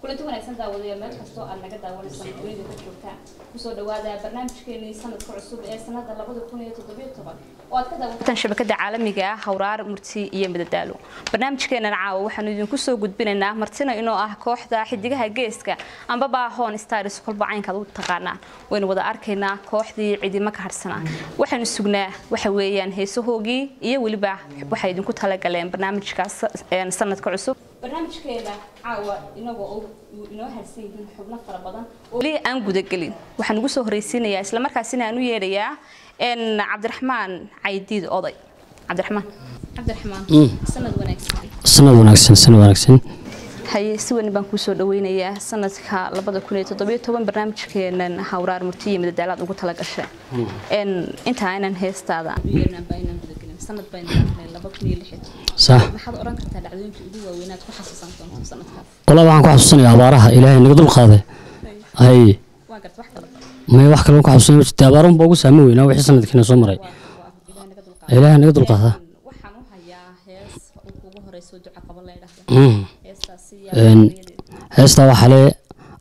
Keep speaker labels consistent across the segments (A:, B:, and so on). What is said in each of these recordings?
A: kulanti wanaagsan daawadayaal meel kastoo aad naga daawanaysan dunida ka joogtaan ku soo dhawaada barnaamijkeenii sanadka cusub ee sanada labada kun iyo toddobiyo toban oo shabakada caalamiga ah hawraar murti iyo madadaalo barnaamijkeenan caawa waxaanu idinku soo gudbinaynaa martina inoo ah kooxda xidigaha geeska ambaba hoon stars kolba u taqaanaan waynu wada arkaynaa kooxdii cidima ka harsanaa waxaynu sugnaa waxa weeyaan heesahoogii iyo weliba waxay idinku talagaleen barnaamijkaas sanadka cusub barnaamijkeena caawa inagoo inoo harsan yihiin xubno fara badan weli aan gudagelin. Waxaan ugu soo horreysiinayaa islamarkaasina aan u yeedhayaa cabdiraxmaan caydiid oday. Cabdiraxmaan. Cabdiraxmaan sanad wanaagsan.
B: Sanad wanaagsan sanad wanaagsan.
A: Haye si weyn baan kuusoo dhaweynayaa sanadka labada kun iyo toddobiyo toban barnaamijkeenan hawraar murtiya madadaalaad ugu tala gashay intaa inaan heestaada
B: walaa waxaan ku xasuusanayaa abaaraha ilaahay naga hay
A: garta wax kale.
B: May wax kale ku xasuusanaya jirta abaarun baa ugu saami weynaa wixii sanadkiina soo maray.
A: Ilaahay naga la yidhaahdo.
B: Mm. heestaa waxaa le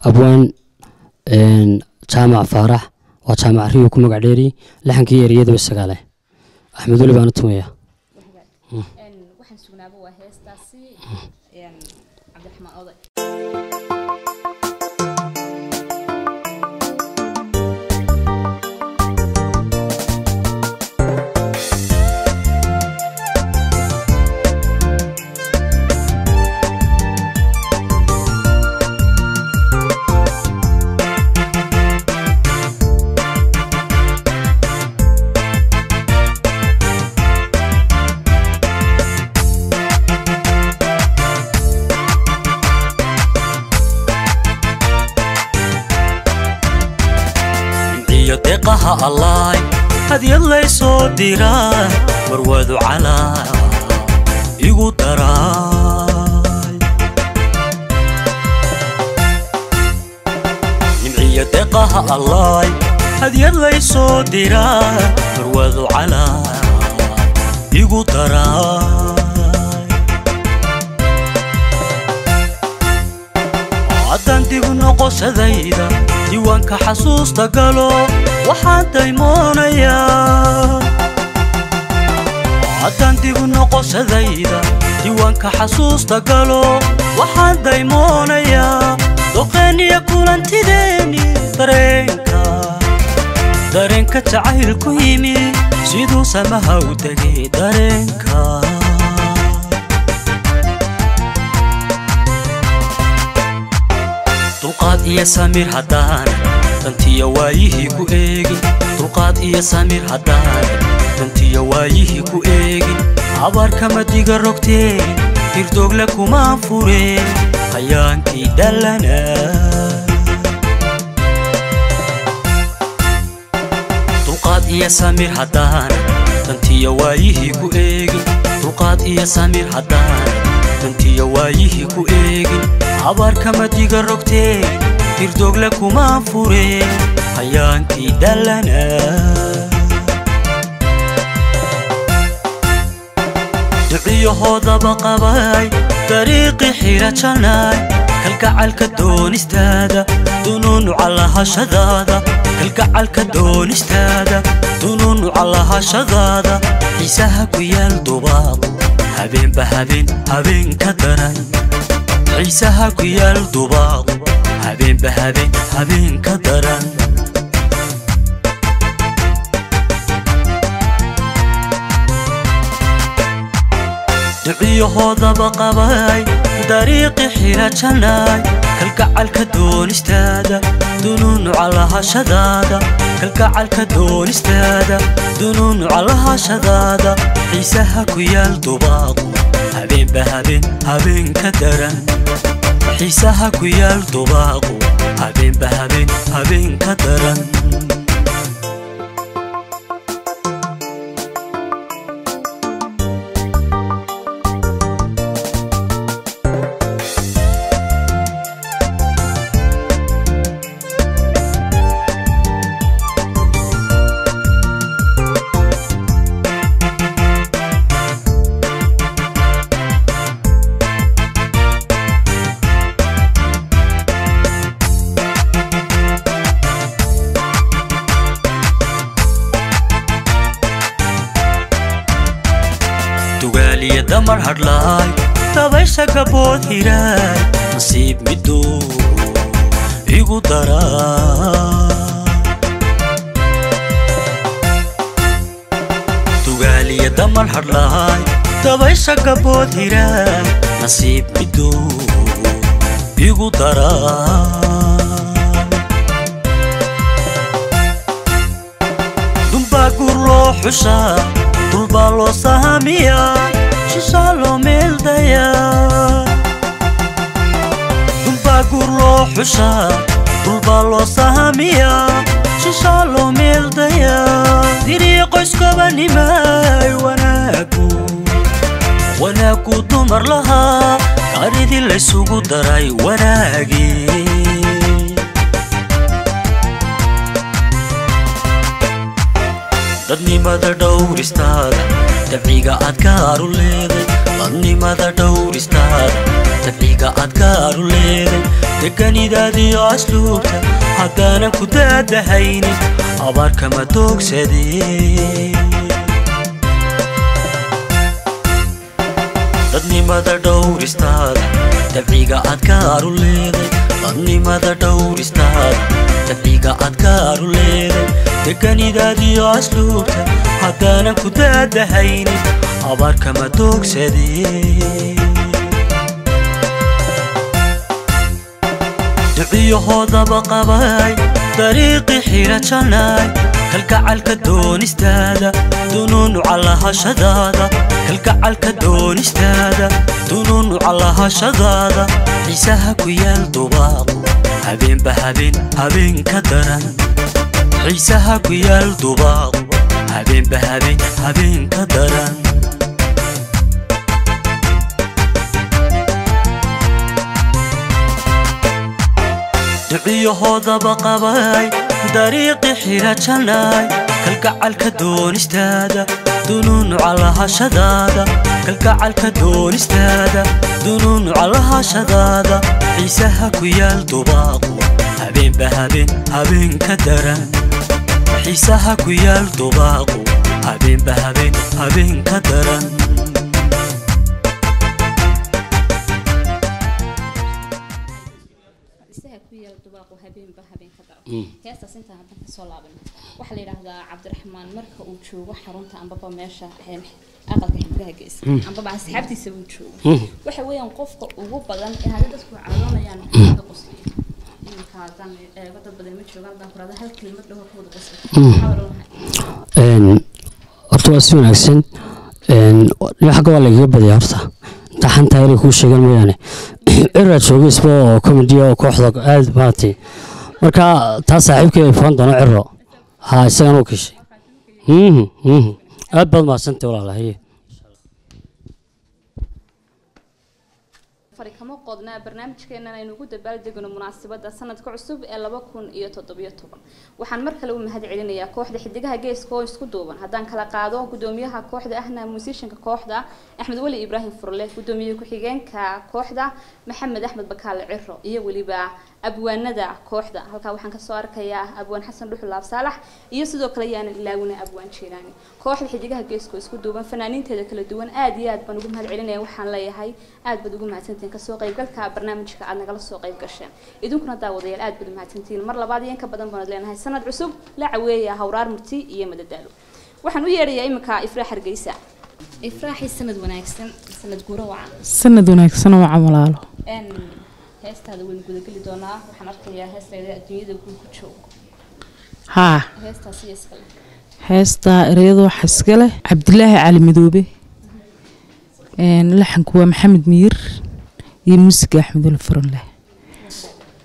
B: abwaan jaamac faarax waa jaamac riyo ku magac dheeri laxankii eriyadaba sagaale axmed weli baana tumaya
A: waxaan
C: الله. هذي يلا يسو ديراي مروادو على يقو دراي نمعية دقا الله. هذي يلا يسو ديراي مروادو على يقو دراي haddaan digu noqoshadayda diiwaanka xasuusta galo waxaan daymoonayaa. Haddaan digu noqoshadayda diiwaanka xasuusta galo waxaan daymoonayaa. Doqeeniyo kulantideeni dareenka dareenka jacaylku yimi siduu samaha u degay dareenka dulqaad iyo samiir haddaan. Dantiya waayihii ku eegin dulqaad iyo samiir haddaan. Dantiya waayihii ku eegin abaarkama diga rogteen. Hirdoogle kumaan fureen. Hayaankii dhallana dulqaad iyo samiir haddaan. Dantiya waayihii ku eegin dulqaad iyo samiir haddaan dantiya waayihii ku eegin abaarkama diga rogteen hirdoogle kumaan fureen hayaankii dhallana duciyahoodaba qabay dariiqi xira janaay kalgacalka doonistaada dunuunuca lahashadaada kalgacalka doonistaada dunuunuca lahashadaada xiisaha ku yaal dubaaqo ka daran xiisaha ku yaal dubaaqo habeenba habeen habeen ka daran عيوه ضب قباي طريق حيلة شناي كل كعلك دون استادة دونون على هشدادة كل كعلك دون استادة دونون على هشدادة عيسى هكويا الضباق هبين بهبين هبين كدرا عيسى هكويا الضباق هبين بهبين هبين كدرا كبوت هيراي نصيب مدورو إيقو دراي تقالي يا دم الحرلاي تبايشا كبوت هيراي نصيب مدورو إيقو دراي دنباقو الروح حشا طلبا لو سهاميا ششا لو مي ديا باكو روح شا والبالو سهميا ششالو ميل ديا ديري قشكو بني ماي وناكو وناكو دمر لها. قاردي ليسوغو دراي وناقي dadnimada dhowristaada daciga aad kaaru leeday badnimada dhowristaada daciga aad kaaru leeday dekanidaadiyo asluubta haddaanan ku daadahaynin abaar kama toogsadee dadnimada dhowristaada daciga aad kaaru leeday badnimada dhowristaada daciga aad kaaru leeday dekanidaadiyo asluubta haddaanan ku daadahaynin abaarkama doogsadee duciyahoodaba qabay dariiqii xira jannaay kalgacalka doonistaada dunuunuca lahashadaada kalgacalka doonistaada dunuunuca lahashadaada xiisaha ku yaal dubaaqu habeenba habeen habeen ka daran xiisaha ku yaal dubaaqu habeenba habeen habeen ka daran duciyahoodaba qabay dariiqii xira jannaay kalgacalka doonistaada dunuunuca lahashadaada kalgacalka doonistaada dunuunuca lahashadaada xiisaha ku yaal dubaaqu habeenba habeen habeen ka daran xiisaha ku yaal dubaaqu habeenba habeen habeen ka daran.
A: Daro heestaas intaan haddan ka soo laaban. Waxaa la yidhaahdaa cabdiraxmaan marka uu joogo xarunta ambaba meesha aqalka xibgaha geesa ambaba asxaabtiisa uu joogo. Waxa weeyaan qofka ugu badan ee hadda dadku caawinayaan hada qosliya
B: horta waa si wanaagsan. Dhinaca xagga waa lagaga badaya horta. Inta xanta inay kuu sheegaan mooyaane. Ciraad joogeysba oo comedy oo kooxda aad maaragtay marka taa saaxiibkay ay furan doono ciro ha isagan u keshay aad baad mahadsantay walaalahaye
A: fari kama qodnaa barnaamijkeenan aynu ugu dabaaldegno munaasabada sanadka cusub ee laba kun iyo toddobiyo toban. Waxaan mar kale u mahad celinayaa kooxda xidigaha geeska oo isku duuban. Haddaan kala qaado gudoomiyaha kooxda ahna musishanka kooxda axmed weli ibraahim furle gudoomiye ku-xigeenka kooxda maxamed axmed bakaale ciro iyo weliba abwaanada kooxda. Halkaa waxaan ka soo arkayaa abwaan xasan dhuxul laab saalax iyo sidoo kale yaanan ilaawina abwaan jeelaani kooxda xidigaha geeska oo isku duuban fanaaniinteeda kala duwan aad iyo aad baan ugu mahad celinaya waxaan leeyahay aad baad ugu mahadsantihiin ka soo qaybgalka barnaamijka aad nagala soo qayb gasheen. Idinkuna daawadayaal aad baad mahadsantihiin. Mar labaad iyo in ka badan baanad leenahay sanad cusub la caweeya hawraar murti iyo madadaalo waxaan u yeedhayaa iminka ifraax hargeysa. Ifraaxi sanad wanaagsan sanad guuro wacan.
D: Sanad wanaagsan oo camalaalo
A: heestaada waynu gudageli doonaa. Waxaan arkayaa heestayda adduunyada guud ku joogo.
D: Haa
A: heestaasi iyo iskale
D: heesta ereyada waxa iska leh. Cabdilaahi cali madoobe. Laxanku waa maxamed miir iyo muusiga axmed uli furan leh.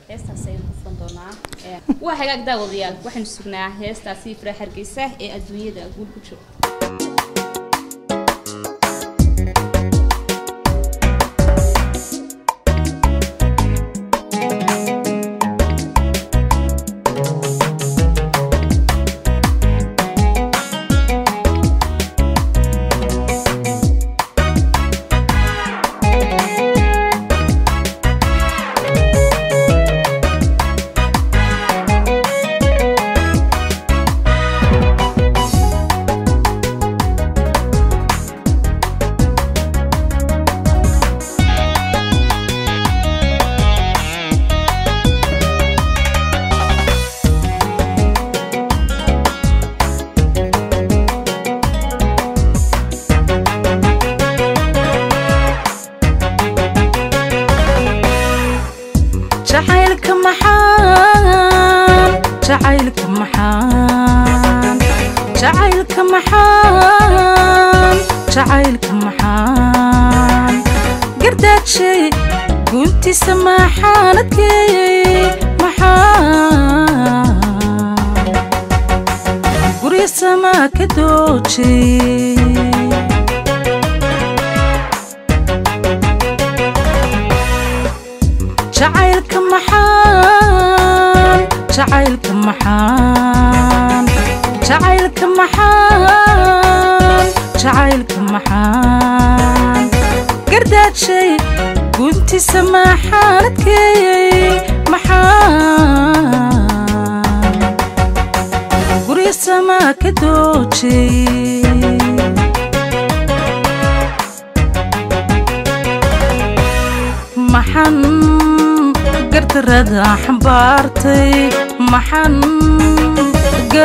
A: Heestaas ayaynu ku furan doonaa. Ee, waa hagaag daawadayaal waxaynu sugnaa heestaasi ifraax hargeysa ee adduunyada guud ku joogo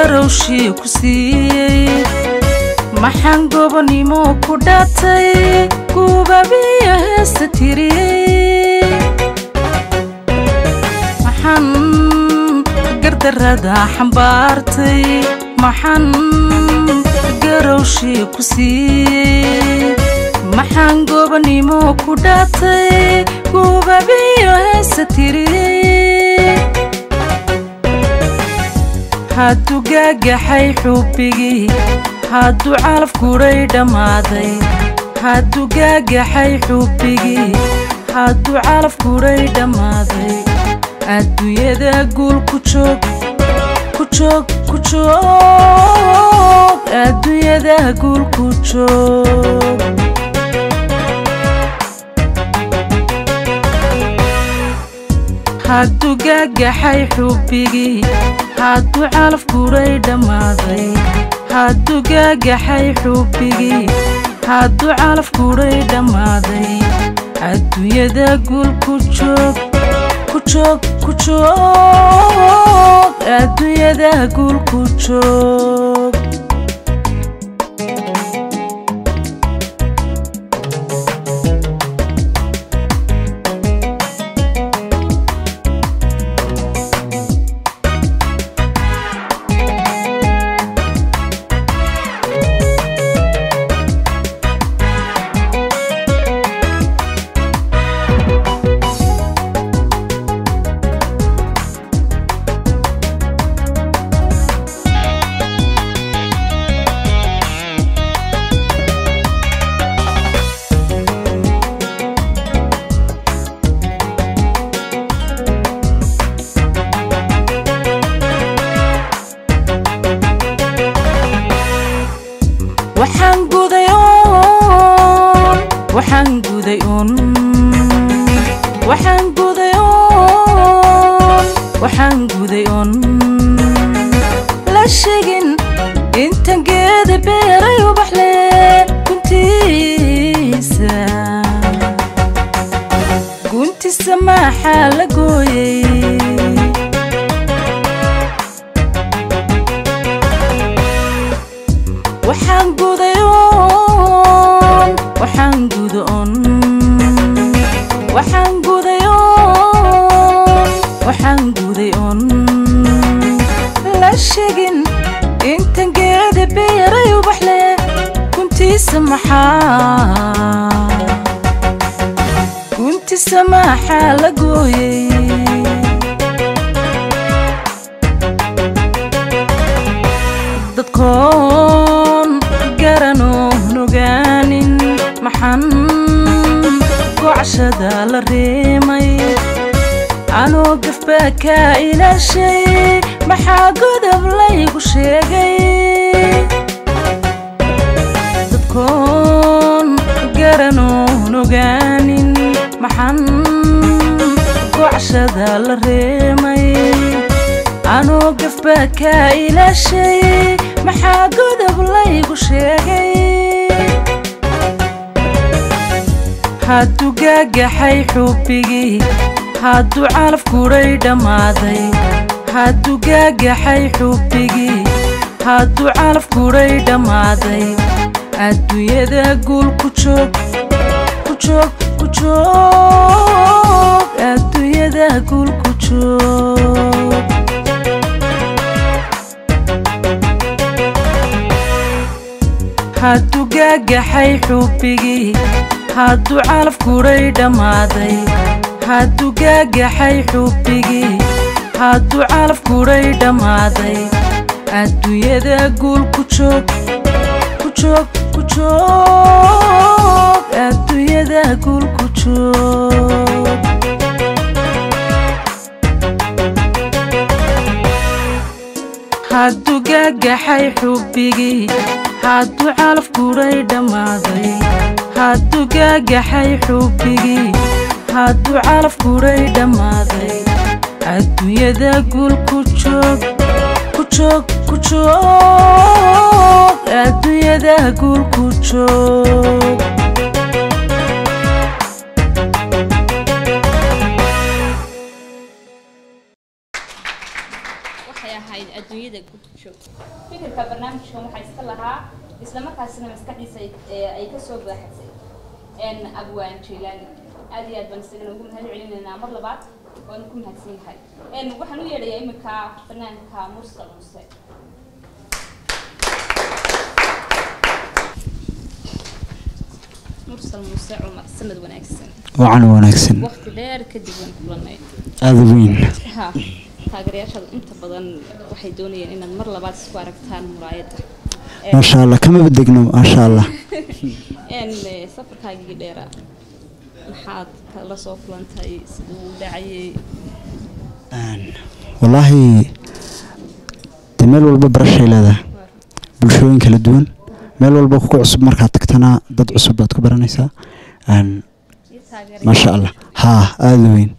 D: garowshii ku siiyey maxaan gobonimo ku dhaatay gubabiya heesta tiriyey maxan gardarada xambaartay maxan garowshii ku siiyey maxaan gobonimo ku dhaatay gubabiyo heesa tiriyey hadduu gaagaxay xubbigii hadduu calaf kuray dhammaaday. Hadduu gaagaxay xubbigii hadduu calaf kuray dhammaaday. Adduunyada guul ku joog ku joog ku joog. Adduunyada guul ku joog. Hadduu gaagaxay xubbigii hadduu calaf kuray dhammaaday hadduu gaagaxay xubbigii hadduu calaf kuray dhammaaday adduunyada guul ku joog ku joog ku joog adduunyada guul ku joog waxaan guday on la sheegin intan geeda beeray ubaxle guntiisa guntiisa maxaa la maxaa la gooyey dadkoon garanoo nogaanin maxan gocashada la reemay anoo gafbaa kaa ilaashay maxaa godob laygu sheegay gocashada la reemay anoo gafbaa kaa ilaashay maxaa godob laygu sheegay hadduu gaagaxay xubbigii hadduu calaf kuray dhammaaday hadduu gaagaxay xubbigii hadduu calaf kuray dhammaaday adduunyada guul ku joog ku joog ku joog xiisaa guul hadduu gaagaxay xubbigii hadduu calaf gudhay dhammaaday. Hadduu gaagaxay xubbigii hadduu calaf gudhay dhammaaday. Adduunyada guul ku joog ku joog ku joog adduunyada guul ku joog hadduu gaagaxay xubbigii. Hadduu calaf guray dhammaaday. Hadduu gaagaxay xubbigii. Hadduu calaf guray dhammaaday. Adduunyada guul ku joog ku joog ku joog. Adduunyada guul ku joog
A: ahayd adduunyada gudjoog fikirka barnaamijkan waxaa iska lahaa islamarkaasina maskaxdiisa ay- ka soo baaxaysay n abwaan jeylaani aad iyo aad baan isagana ugu mahad celinaynaa mar labaad waanu ku mahadsan yahay waxaan u yeedhayaa iminka fanaanka mursal muse mursal muse cumar sanad wanaagsan.
E: Wacan wanaagsan.
A: Waqti dheer kadib waan kulanay
E: aada weyn
A: taageerayaashaada inta badan waxay doonayeen inaad mar labaad isku aragtaan muraayadda
E: maasha allah kamaba degno maasha allah
A: safarkaagii dheera maxaad kala soo kulantay siduu dhacayay
E: wallaahi de meel walba barashay leedahay. Bulshooyin kala duwan. Meel walba kuku cusub markaad tagtana dad cusub baad ku baranaysaa. Maasha allah haa aada weyn.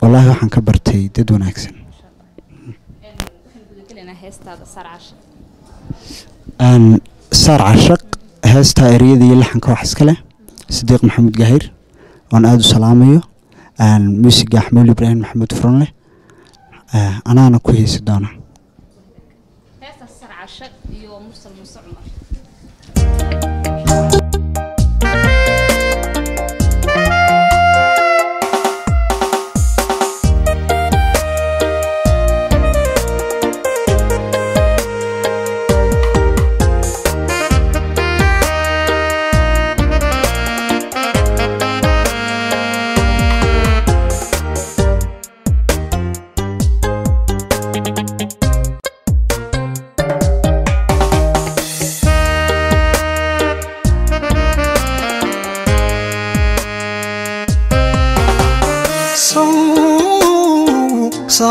E: Wallaahi waxaan ka bartay dad wanaagsan
A: waxaan gudagelaynaa heestaada sarcasha
E: Een, saar cashaq heestaa ereyada iyo laxanka wax iska leh. Sidiiq maxamuud gahir oon aada u salaamayo. Muusiga axmuul ibraahim maxamuud furanleh Ee, anaana ku heesi doona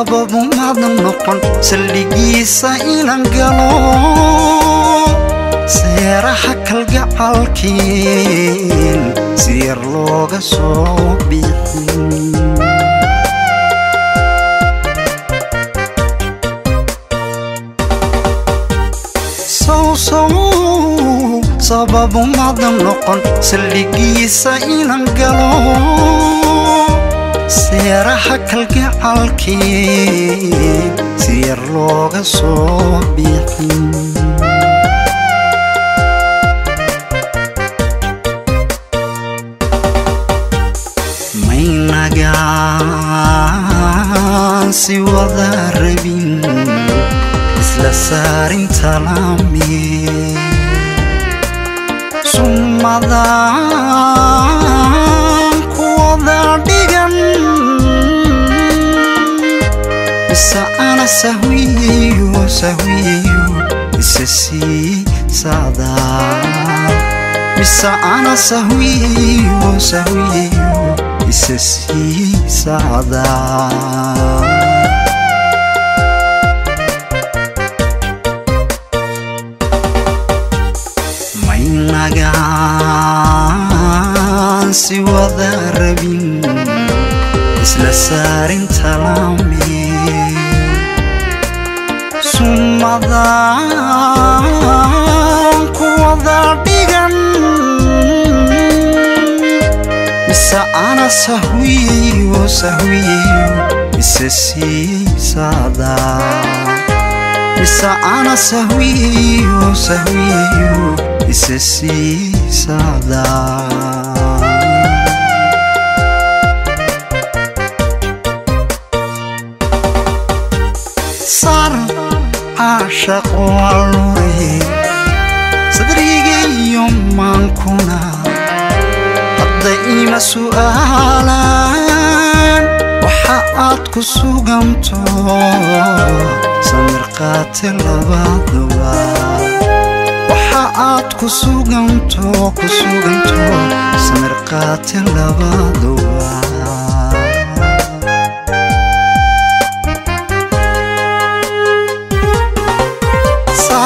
F: sababu maadan noqon saldhigiisa inan galo. Seeraha kalgacalkiin si yar looga soo bixin. Sababu maadan noqon saldhigiisa inan galo سيرا حكا القعالكي سير لوغا صوبيحن مينا قاع سوى مثل سارين تلامي. ثم ضاع sahwiyeyo sahwiyeyo isa sii saadaa bisa ana sahwiyeyo sahwiyeyo isa sii saadaa maynagaan si wada rabin isla saarin talaami summadaan ku wada dhigan mise ana sahwiyeyo sahwiyeyo isa sii saadaa mise ana sahwiyeyo sahwiyeyo isa sii saadaa shaqooye sadrigeyo maankuna hadda ima su'aalaan waxa aad ku suganto samir qaate labadaba waxa aad ku suganto ku suganto samir qaate labadaba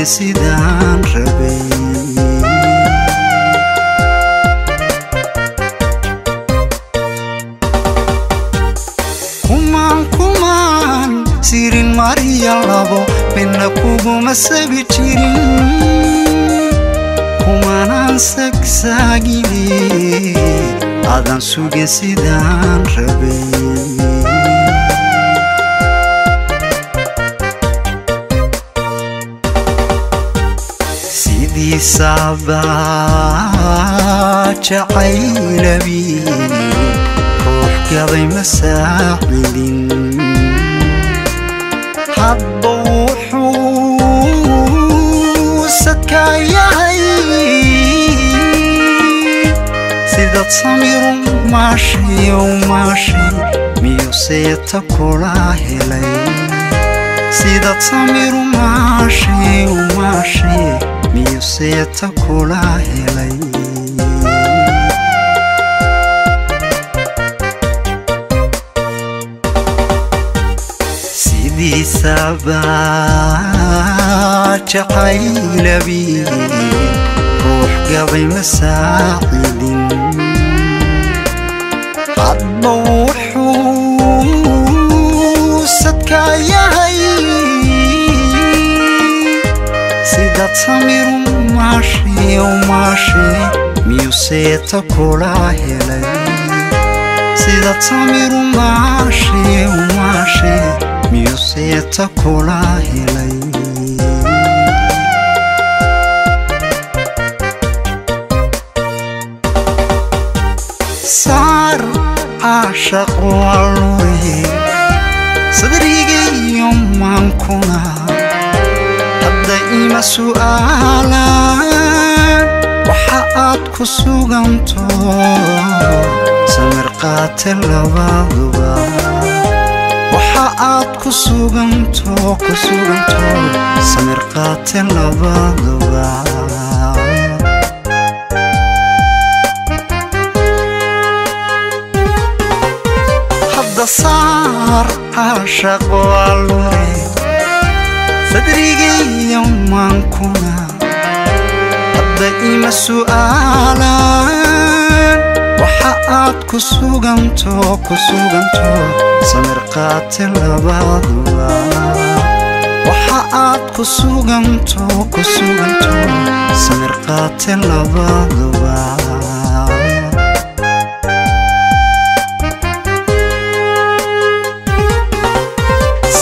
F: suge sidaan rabay sirin mariya labo bina kuguma sabi jirin kumanaan sagsaagine adan suge sidaan حبات عيلبي روح قضي مساعد حب وحوسك يا هي سيدة تصمير ماشي وماشي ميوسيتا كراهلي سيدة تصمير ماشي وماشي miyuseeta kula helay sidiisa baa jacaylabin ruux gabay ma saacidin hadba wuxuu sadkayahay yahay sidad samiru maashay u maashay miyuu seeta kula helay sidad samiru maashay u maashay miyuu seeta kula helay saar caashaq waa luye sadrigayo maankuna hadda ima su'aalaan waxa aad ku suganto. Samir qaate labaduba waxa aad ku suganto ku suganto. Samir qaate labaduba hadda saar caashaq waa lure sadrigayo maankuna hadda ima su'aalaan. Waxa aad ku suganto ku suganto samir qaate labaduba. Waxa aad ku suganto ku suganto samir qaate labaduba.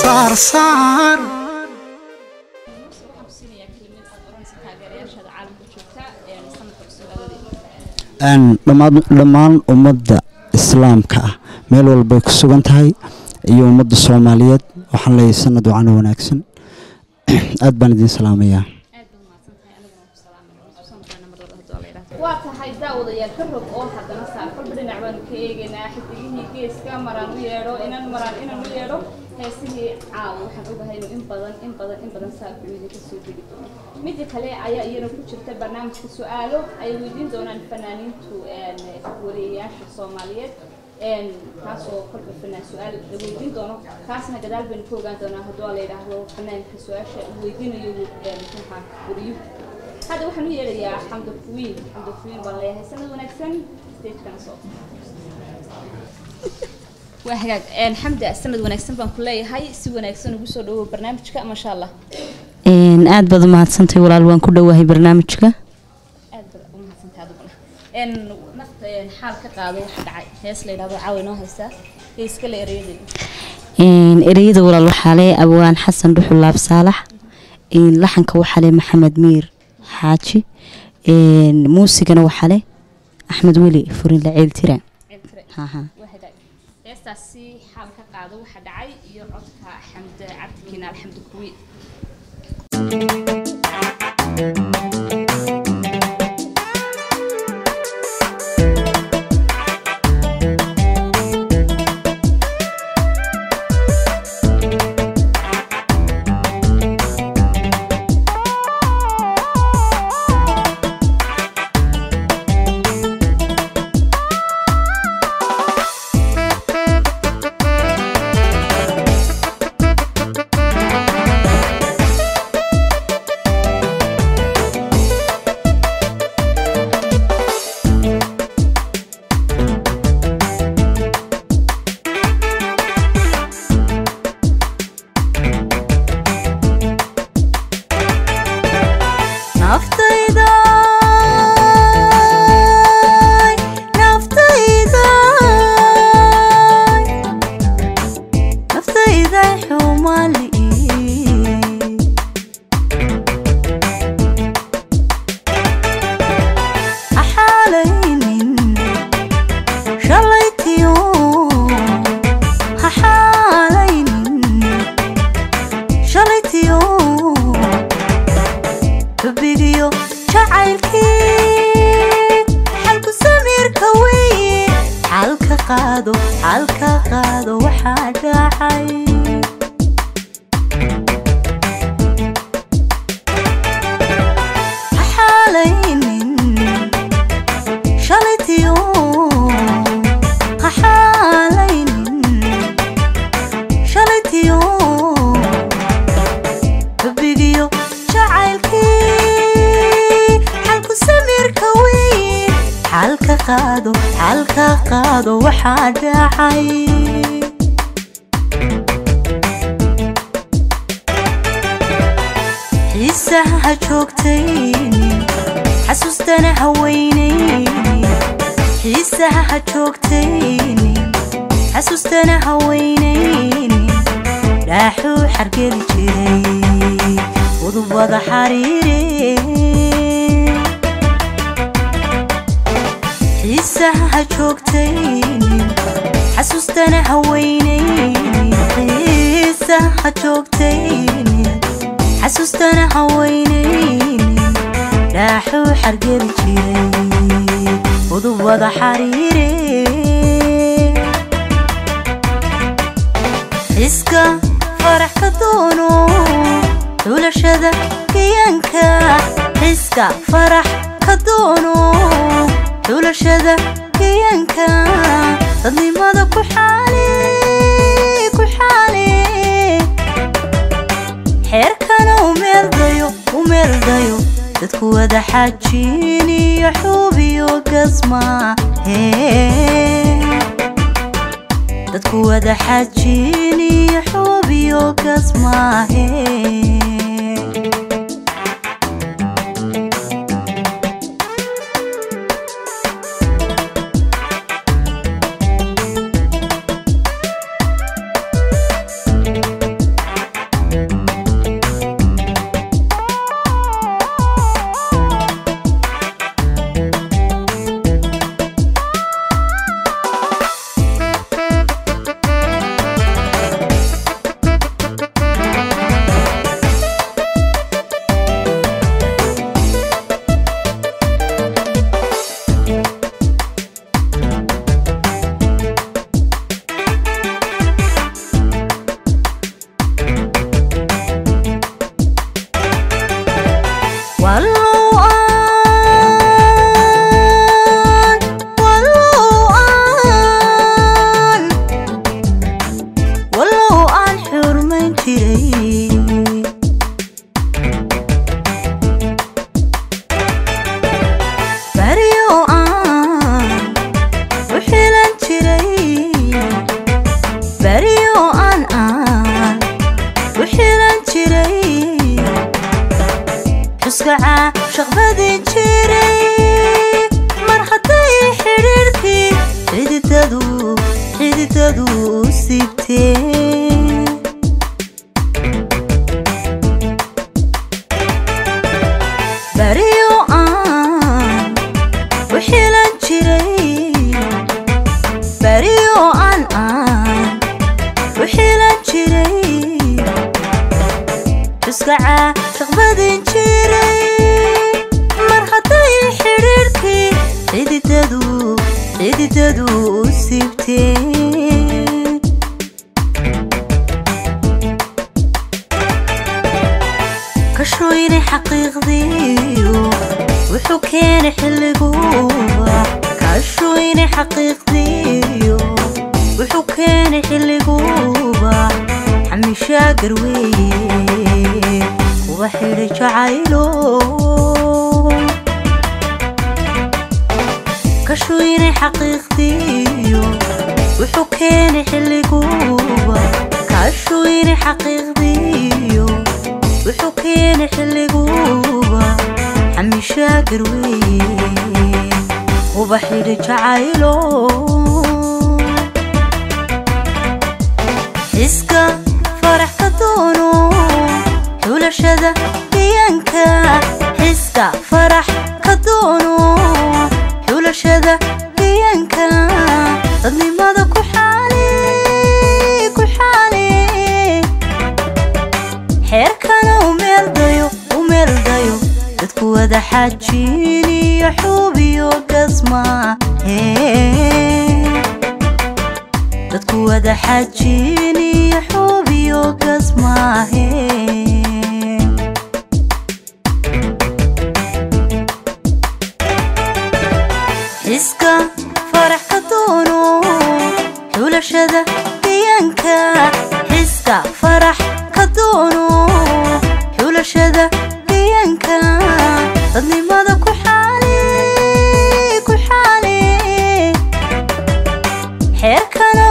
F: Saar
E: dhammaan ummadda islaamka ah. Meel walbay ku sugan tahay. Iyo ummadda soomaaliyeed waxaan leeyahay sanad wacana wanaagsan. Aad baan idiin salaamayaa
A: waa tahay daawadayaal ka rog oo haddana saar. Dhinac
G: baanu ka eegaynaa. Xidigihii geeska maraan u yeedho inan maraan inan u yeedho. Heesihii caawa waxaan ogahay in badan in badan in badan saaka idin ka soo degi midda kale ayaa iyana ku jirta barnaamijka su'aalo. Ay weydiin doonaan fanaaniintu wariyayaasha soomaaliyeed taasoo kolba fanaan su'aal. La weydiin doono taasna gadaal baynu ka ogaan doonaa hadduu la yidhaahdo fanaanka su'aasha. Weydiinayo muxuuha wariyuhu hadda waxaan u yeedhayaa xamdo kuwiin xamdo kuwiin baan leeyahay. Sanad wanaagsan stagekana soo waa hagaag. Xamda sanad wanaagsan baan ku leeyahay. Si wanaagsan ugu soo dhawow barnaamijka maasha allah
H: aad baad umahadsantahay walaal waan ku dhowahay barnaamijka.
G: Xaal ka qaado waxa dhacay. Hees caawa inoo haysaa
H: ereyada walaal waxaa le abwaan xasan dhuxul laab saalax laxanka waxaa le maxamed miir xaaji. Muusigana waxaa le axmed weli furin la ceeltira
G: heestaasi xaal ka qaado waxa dhacay iyo codka xamd cabdikiin alxamdi kuwiin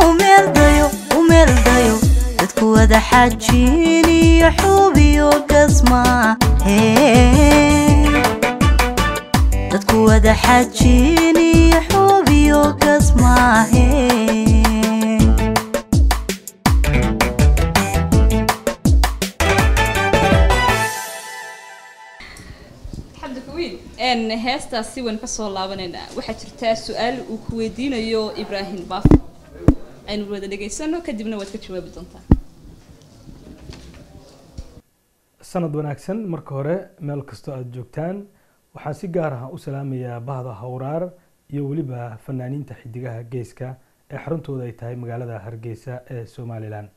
I: xeerkana u meeldayo u meeldayo dadku wada xajiin iyo xuubiyo gasmaahe dadku wada xajiin iyo xuubiyo gasmaahe
A: xabdi kawiin n heestaas si weyn ka soo laabanayna waxaa jirtaa su'aal uu ku weydiinayo ibraahim baafo aynu wada dhegaysano kadibna waad ka jawaabi doontaa
J: sanad wanaagsan marka hore meel kastoo aada joogtaan waxaan si gaar ah u salaamayaa bahda hawraar iyo weliba fanaaniinta xidigaha geeska ee xaruntooda ay tahay magaalada hargeysa ee somalilan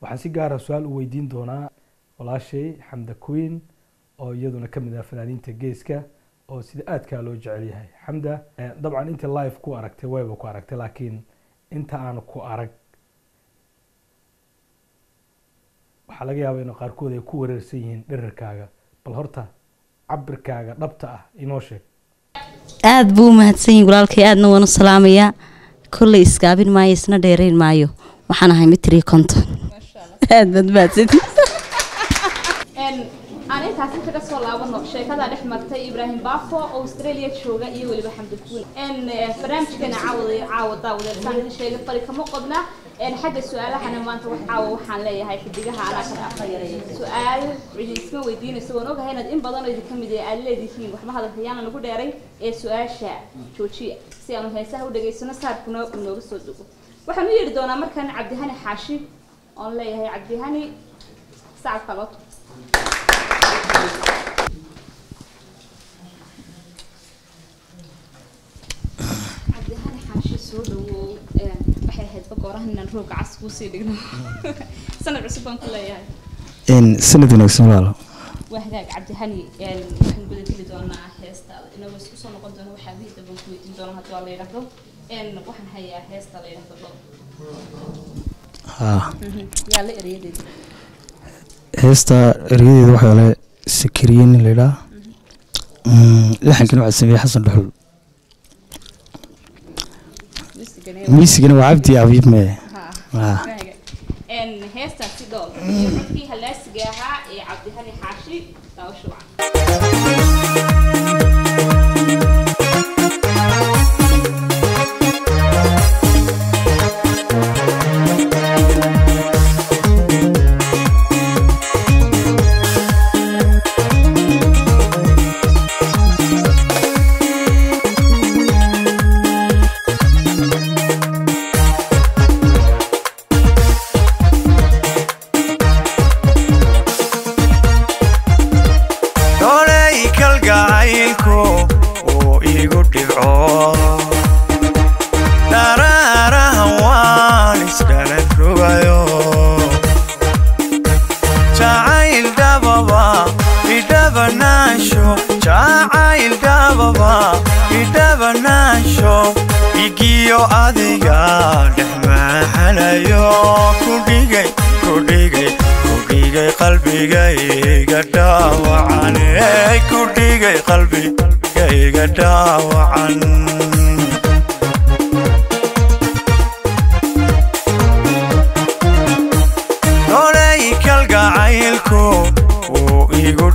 J: waxaan si gaara su'aal u weydiin doonaa walaashay xamda queen oo iyaduna ka mid ah fanaaniinta geeska oo sida aadkaa loo jecel yahay xamda dabcan inta live ku aragtay wayba ku aragtay laakiin inta aan ku arag. Waxaa laga yaabaa in qaarkood ay ku wareersan yihiin dherarkaaga bal horta cabirkaaga dhabta ah inoo sheeg.
H: Aad buu u mahadsan yihiin walaalkay aadna waan u salaamayaa. Kolley iskaabin maayo isna dheerayn maayo. Waxaan ahay mitri konton aad baad mahadsantihin
A: n aan intaasi kaga soo laabano sheekada dhex martay ibraahim baafo oo australia jooga iyo weliba xamdi kuul n barnaamijkeena caawada caawa daawadeed saan idin sheegay fari kama qodna n xagga su-aalahana maanta wax caawa waxaan leeyahay xidigaha anaa kala aqayaray su-aal cidi isma weydiinayso waan ogahay inaad in badan oo idin kamid ah aad leedihiin waxba hadalkayaana nagu dheeray ee su-aasha joojiya si aanu heesaha u dhageysano saarkuna uu nooga soo dego waxaan u yeedhi doonaa markan cabdihani xaashi oon leeyahay cabdihani sacabka loo sanad
E: wanaagsan walaalo
A: waa hagaag cabdihani waxaan gudageli doonaa heestaada inagoo isku soo noqon doona waxaa diida baan ku weydiin doona haddii waa la yidhaahdo waxaan hayaa heesta la yidhaahdo dhol
E: haa
A: yaa la ereyadeeda
E: heesta eryadeeda waxaa le sakariye nin la yidhaha. Laxankana waxaa sameeyey xasan dhuxul miisigana waa cabdi abiib mee
A: een heestaasi dhool iyo codkii halaasiga ahaa ee cabdihani xaashi daawasho
K: naansho jacaylkababa idhaba naansho igiyo adiga dhex mahalayo kudhigay kudhigay kudhigay qalbigayga dhaawacan kudhigay qalbigayga dhaawacan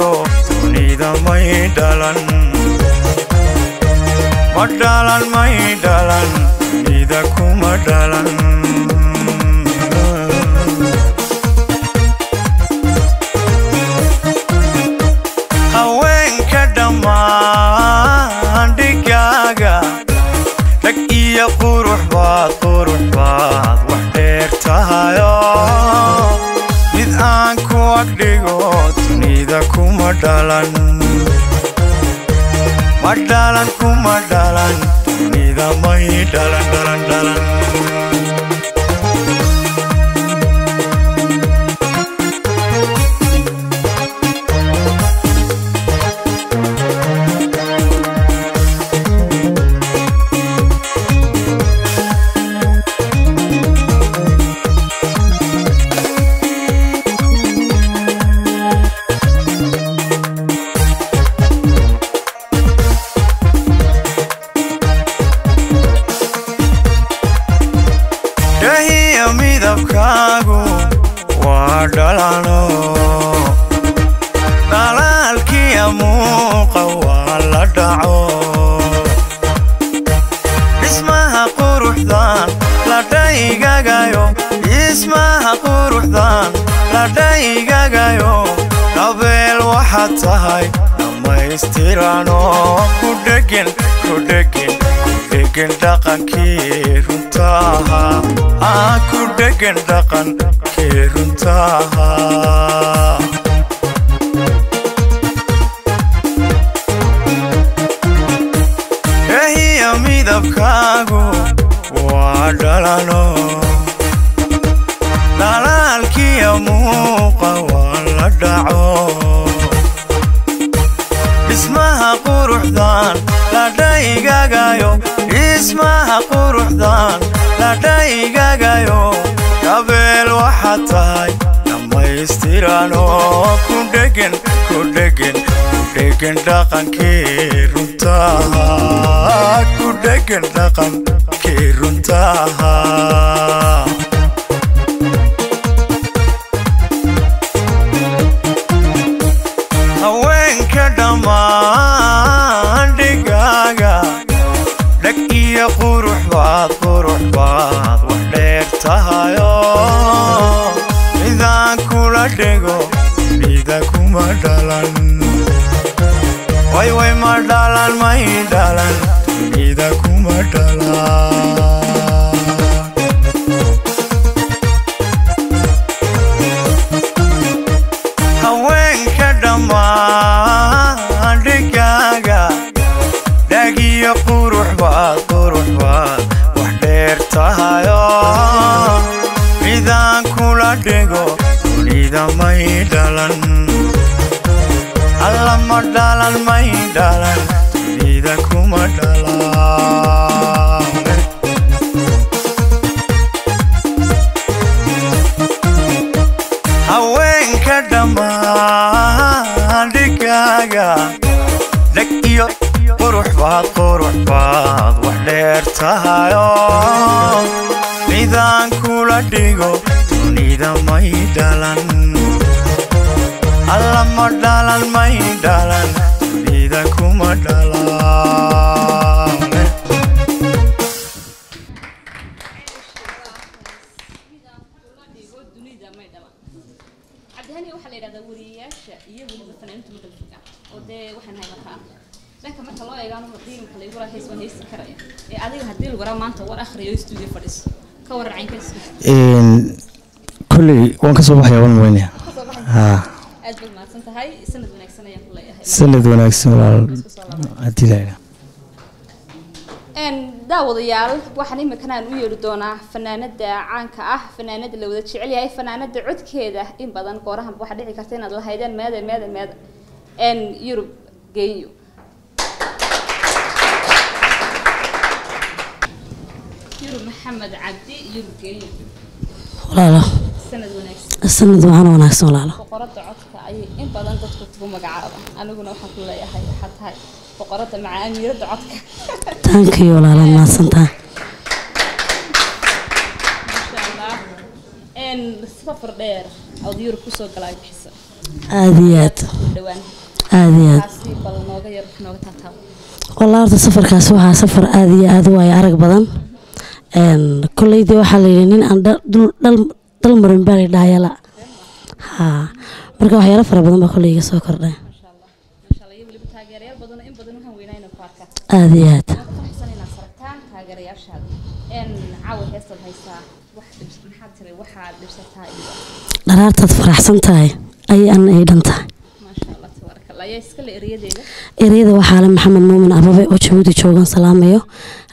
K: agdhigo dunida may dhalan ma dhalan may dhalan dunida kuma dhalan kuma dhalan ma dhalan kuma dhaqankii runtaha aa ku dhegin dhaqankii runtaha ehiya midabkaagu waa dhalano dhalaalkiya muuqa waa la dhaco. Dhismaha quruxdan la dhaygagayo dhismaha quruxdan la dhaygagayo dabeel waxaad tahay dhammaystirano ku dhegin ku dhegin ku dhegin dhaqankii runtaha ku dhegin dhaqankii runtaha dhalan may dhalan tahayo midaan kula dhigo dunida may dhalan alla ma dhalan may dhalan dunida
F: kuma dhalaane
A: kolley waan ka
L: soo baxaya waan
A: tahay. Sanad wanaagsan
L: walaal haddii la idhaa
A: Een, daawadayaal waxaan imikan aan u yeedhi doonaa fanaanada caanka ah fanaanada la wada jecel yahay fanaanada codkeeda in badan. Goorahan waxaa dhici karta inaad lahaydeen meeda meeda meeda n yurub genyo yurub maxamed cabdi yurub genyo
M: walaalo.
A: Sanad
M: waxaan wanaagsan walaalo.
A: Boqorada codka ayay in badan dadku kugu magacaaba. Aniguna waxaan ku leeyahay waxaa tahay boqorada maca amiirada codka
M: taankiyo walaalo mahadsantaa
A: safar dheer ood yurub ku soo galaa bixisa
M: aada iyo aad. Iyo aad.
A: Taasi bal nooga yar nooga taataabo
M: walaa horta safarkaasi waxaa safar aada iyo aada u waayo arag badan Een, kolleydii waxaa layidhi nin aan dal- dul- dal- dal marin baa layidhaha yala haa marka waxyaalo fara badan baa kolley iga soo kordhay aada iyo aad dharaartaad faraxsan tahay ayay anna ii dhan tahay
A: maasha allah
M: ereyada waxaa le maxamed muumin ababe oo jabuuti joogan salaamayo.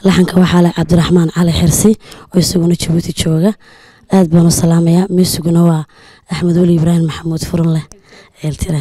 M: Laxanka waxaa le cabdiraxmaan cali xirsi oo isaguna jabuuti jooga. Aad baan u salaamayaa. Muusiguna waa axmed weli ibraahim maxamuud furun leh. Ceeltira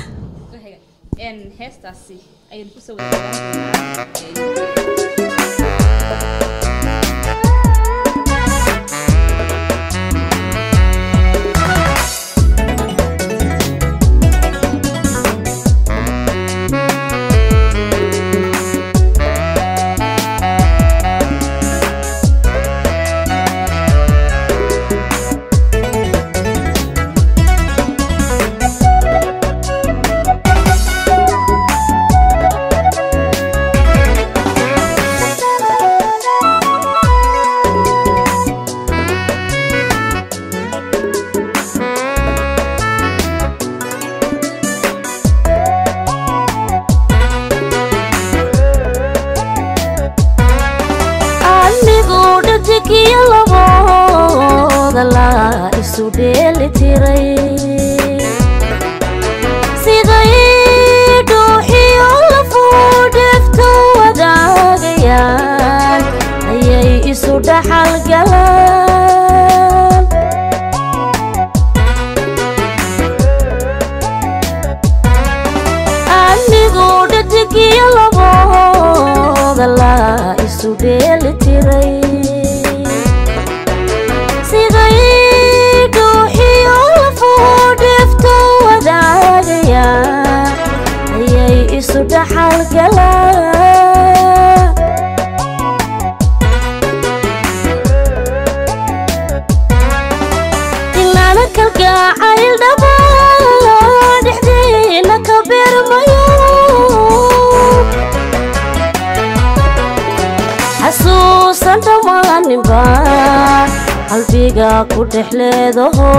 I: qalbiga ku dhex leedaho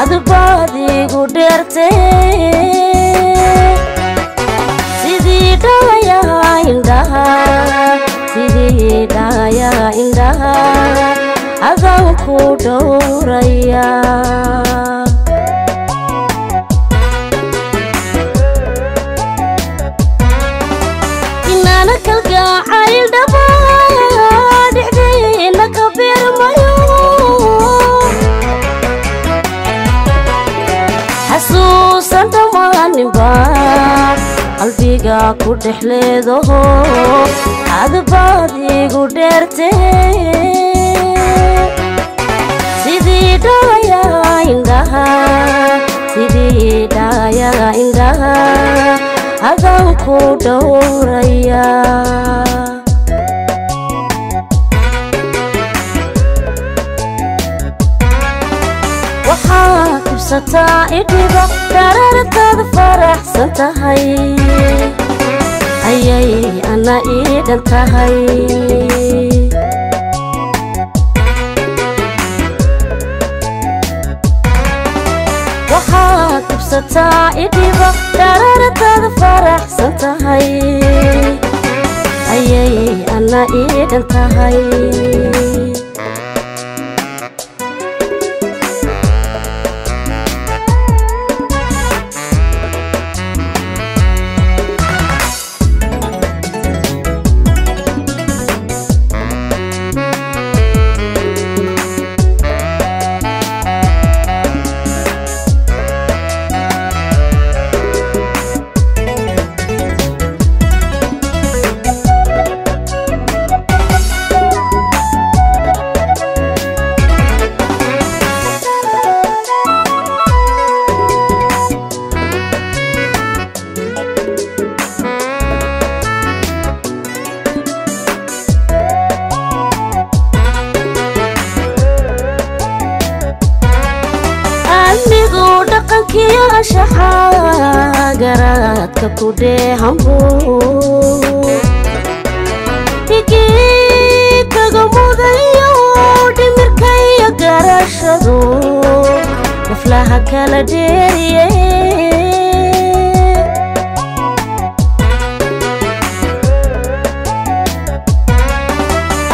I: adbaad igu dheerte sidii dhaya indhaha sidii dhaya indhaha adaan ku dhowraya qalbiga ku dhex leedaho adbaad igu dheerte sidii dhaya indhaha. Sidii dhaya indhaha. Adaan ku dhowraya. Waxaa kibsataa idhiba dharartaada faraxsan tahay ana ii dhan tahay waxaad tubsataa idhiba dhararataada faraxsan tahay ayay ana ii dhan tahay قديري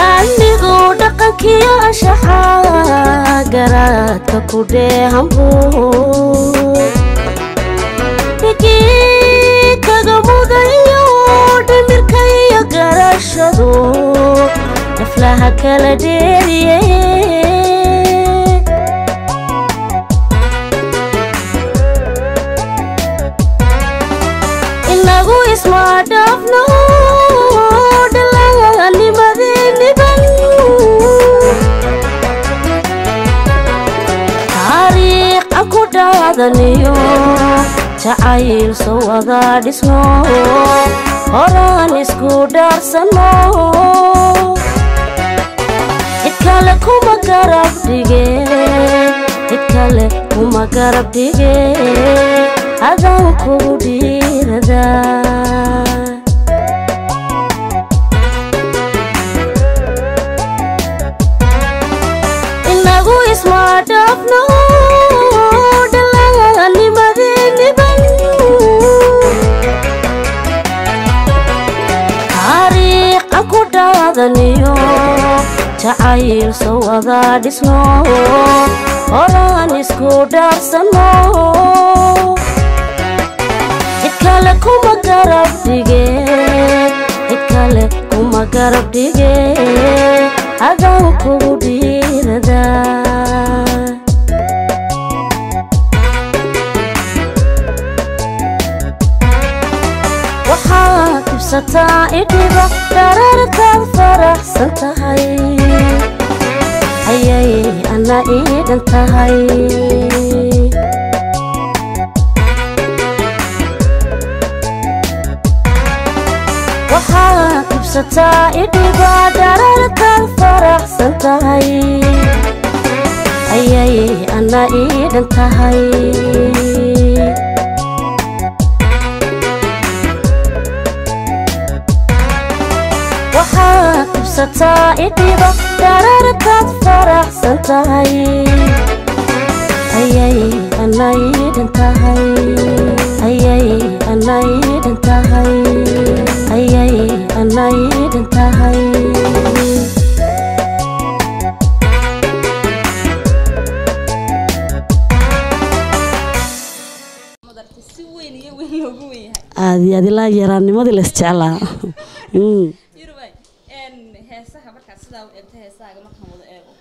I: aniguu dhaqankiyo ashaxaa garaadka ku dheehanbu dhigii kaga mudayo dhimirka iyo garashadu naflaha kala dheeriye ku dhaadaniyo jacayl soo wada dhisno horaan isku dhaarsanno cid kale kuma garab dhige cid kale kuma garab dhige adaan kugu dhiirada inagu isma dhaafno dhaadaniyo jacayl soo wada dhisno horaan isku dhaarsanno cid kale kuma garab dhige cid kale kuma garab dhige adaan kugu tahay ayay ana ii dhan tahay waxaad tibsataa idhiba dharartaad faraxsan tahay ayay ana ii dhan tahay tahay ayay ana ii dhan tahay
A: si weyn iyo weyn loogu wen yahay
M: aad iyo aad ilaa yaraanimadii la isjeclaa Mm.
A: yurubay heesaha markaa sidaa u eegto heesahaaga markaan wada eego?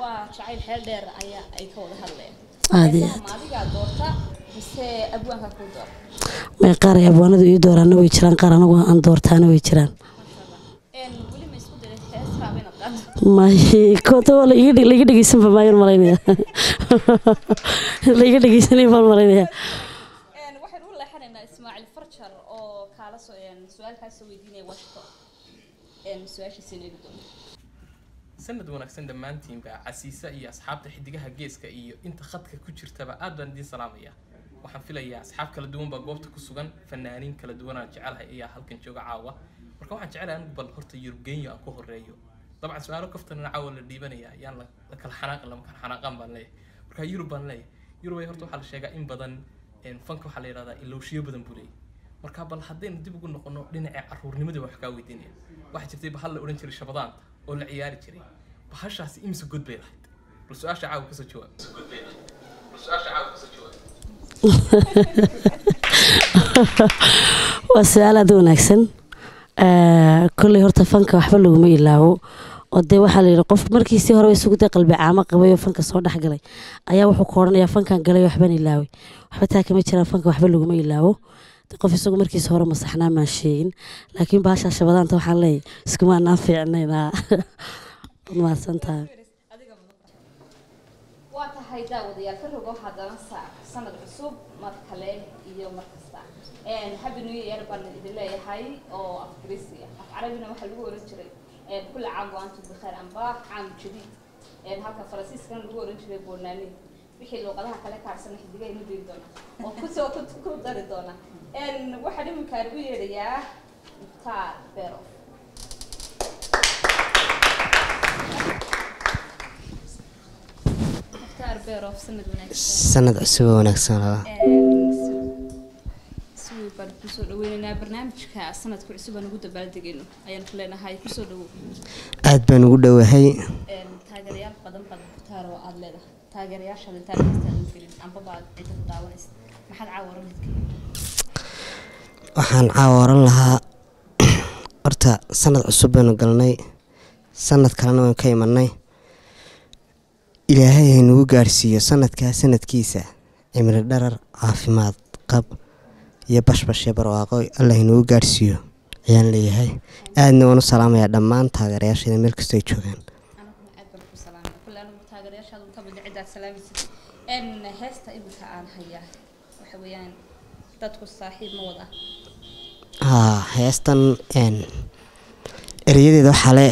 A: Waa jacayl xeel dheer ayaa ay ka wada hadleen.
M: Aad iyo
A: Heesaha ma adigaa doorta? Mise abwaanka kuu doorta
M: may qaar ay abwaanadu ii dooraana way jiraan. Qaar anagu aan doortaana way jiraan. Laiga dhegeysanba maayan malaynaya laiga dhegeysanay baan malaynaya
A: waxaan u leexanaynaa ismaaciil farjar oo kaala soo su'aal kaa soo weydiinaya washington su'aashiisa eegi doona
N: sanad wanaagsan dhammaantiinba casiisa iyo asxaabta xidigaha geeska iyo inta khadka ku jirtaba aad baan idiin salaamaya waxaan filayaa asxaab kala duwan baa goobta ku sugan fanaaniin kala duwanaan jecelahay ayaa halkan jooga caawa. Marka waxaan jecelahay anigu bal horta yurubgeenya aan ku horeeyo dabcan su'aalo kaftanina caawa la dhiibanaya yaan la la kala xanaaqin lama kala xanaaqan baan leeyahay. Marka yurub baan leeyahay. Yurubay horta waxaa la sheegaa in badan fanka waxaa la yidhahdaa ilowshiyo badan buu leeyahay. Marka bal haddaynu dib ugu noqono dhinaca caruurnimadii wax kaa weydiinaya. Waxaa jirtay bahal la odhan jiray shabadaanta oo la ciyaari jiray bahashaasi imise god bay lahayd bal su'aasha caawa ka soo jawaab
M: waa su'aal aad u wanaagsan. Eh, kolley horta fanka waxba laguma ilaawo. Oo dee waxaa layidhi qof markiisii hore isugu day qalbi caamo qabay oo fanka soo dhex galay ayaa wuxuu ku odhanayaa fankan galay waxbaan ilaaway. Waxba taa kama jiraan fanka waxba laguma ilaawo. Qof isagu markiisi hore masaxnaa maan sheegin. Laakiin baashaa shabadaanta waxaan leeyahay iskumaanaan fiicnaynaa waad mahadsantahay
A: waa tahay daawadayaal ka rogo haddana saac sanad cusub mar kale iyo mar kasta happy new year baan idin leeyahay oo af ingiriisi ah af carabina waxaa lagu oran jiray kula caam wa antum bikheer amba caam jadiid halka faransiiskana lagu oran jiray bonaani wixii luuqadaha kale kaarsan xidigaynu dhiiri doona oo ku soo ku- ku dari doona waxaan iminkaan ugu yeedhayaa mukhtaar beero mukhtaar beero sanad wanaagsan
O: sanad cusub oo wanaagsan laba
A: si weyn baan ku soo dhaweynaynaa barnaamijka sanadka cusub aan ugu dabaaldegayno ayaan ku leenahay ku soo dhawow
O: aad baan ugu dhowahay
A: taageerayaal badan baad mukhtaar oo aada leedahay taageerayaashaada intaan heestaan gelin ambaba aad cidda ku daawanaysa maxaad caawaran midka
O: waxaan caawaran lahaa. Horta sanad cusub baynu galnay sanad kalena waan ka imanay ilaahay haynugu gaarsiiyo sanadkaa sanadkiisa. Cimri dharar caafimaad qab iyo bashbash iyo barwaaqo alla haynugu gaarsiiyo. Ayaan leeyahay. Aadna waan u salaamayaa dhammaan taageerayaashayda meel kastoo ay joogaan.
A: Heesta iminka aan hayaa waxa weeyaan dadku saaxiib ma wada
O: haa heestan een, erayadeeda waxaa le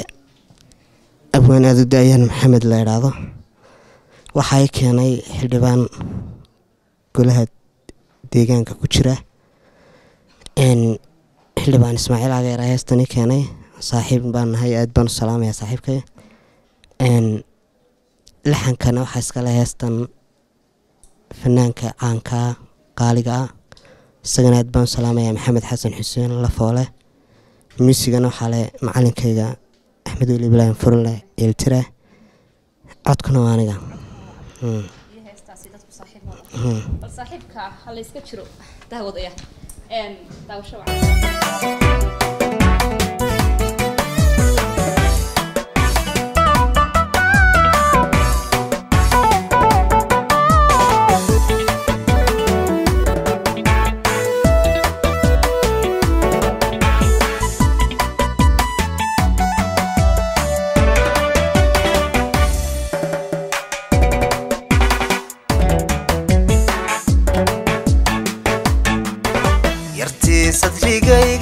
O: abwaan aada u daayaan maxamed la idhaahdo waxaa i keenay xildhibaan golaha deegaanka ku jira. Xildhibaan ismaaciil cageer ayaa heestan i keenay. Saaxiib baan nahay aad baan u salaamayaa saaxiibkay laxankana waxaa iskale heestan fanaanka caankaa qaaliga ah. Isagana aad baan u salaamayaa maxamed xasan xuseen lafoole muusigana waxaa le macalinkayga axmed weli ibraahim furle eeltira codkuna waa aniga.
A: Iyo heestaasi dadku saaxiib
O: Mhm.
A: bal saaxiibka ha la iska jiro daawadaya n daawasho wacan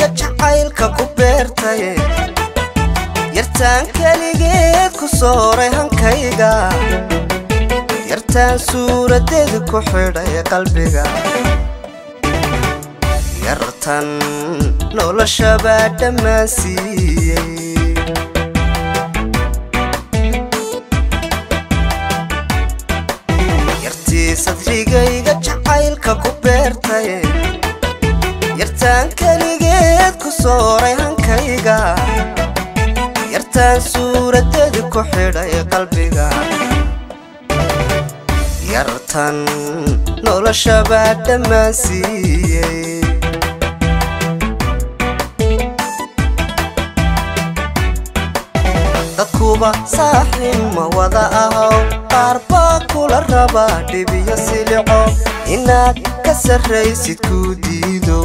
P: sadrigayga jacaylka ku beertay. Yartaan keligeed ku sooray hankayga. Yartaan suuradeeda ku xidhay qalbiga. Yartan noloshabaa dhammaan siiyey. Sadrigayga jacaylka ku beertay. Yartaan keligeed ku sooray hankayga. Yartaan suuradeeda ku xidhay qalbiga. Yartan noloshabaa dhammaan siiyey dadkuba saaxiib ma wada ahow qaar baa kula raba dhibiyo silico. Inaad ka sarraysid ku diido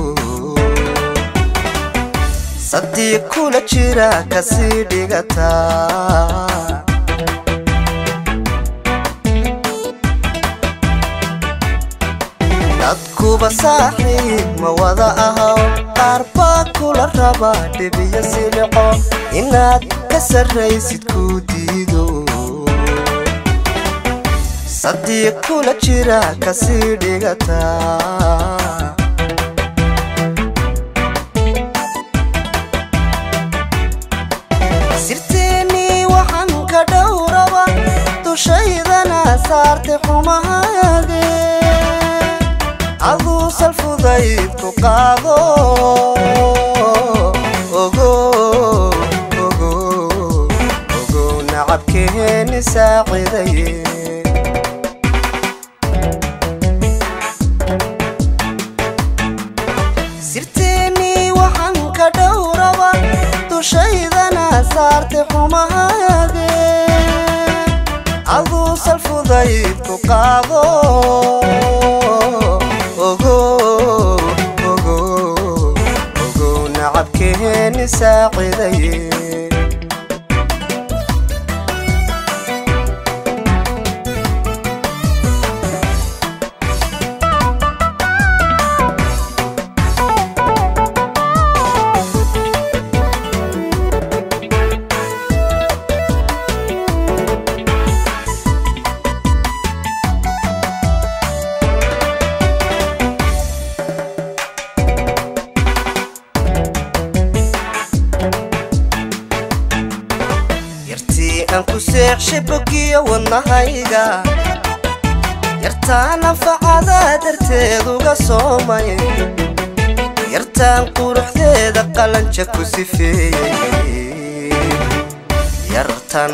P: sadiiq kula jira ka sii dhigataa dadkuba saaxiib ma wada ahow qaar baa kula raba dhibiyo silico inaad ka sarraysid ku diido sadiiq kula jira ka sii dhigataa dushaydana saartay xumahaage aduu salfudayd ku qaado ogo ogo ogo nacabkeeni saacidaye sirteennii waxaan ka dhowraba dushaydana saartay xumahaage salfudayd ku qaado ogo ogo ogo nacabkeeni saacidaye wadnahayga yartaan anfacada darteed uga soomay. Yartaan quruxdeeda qalanja ku sifeeyey yartan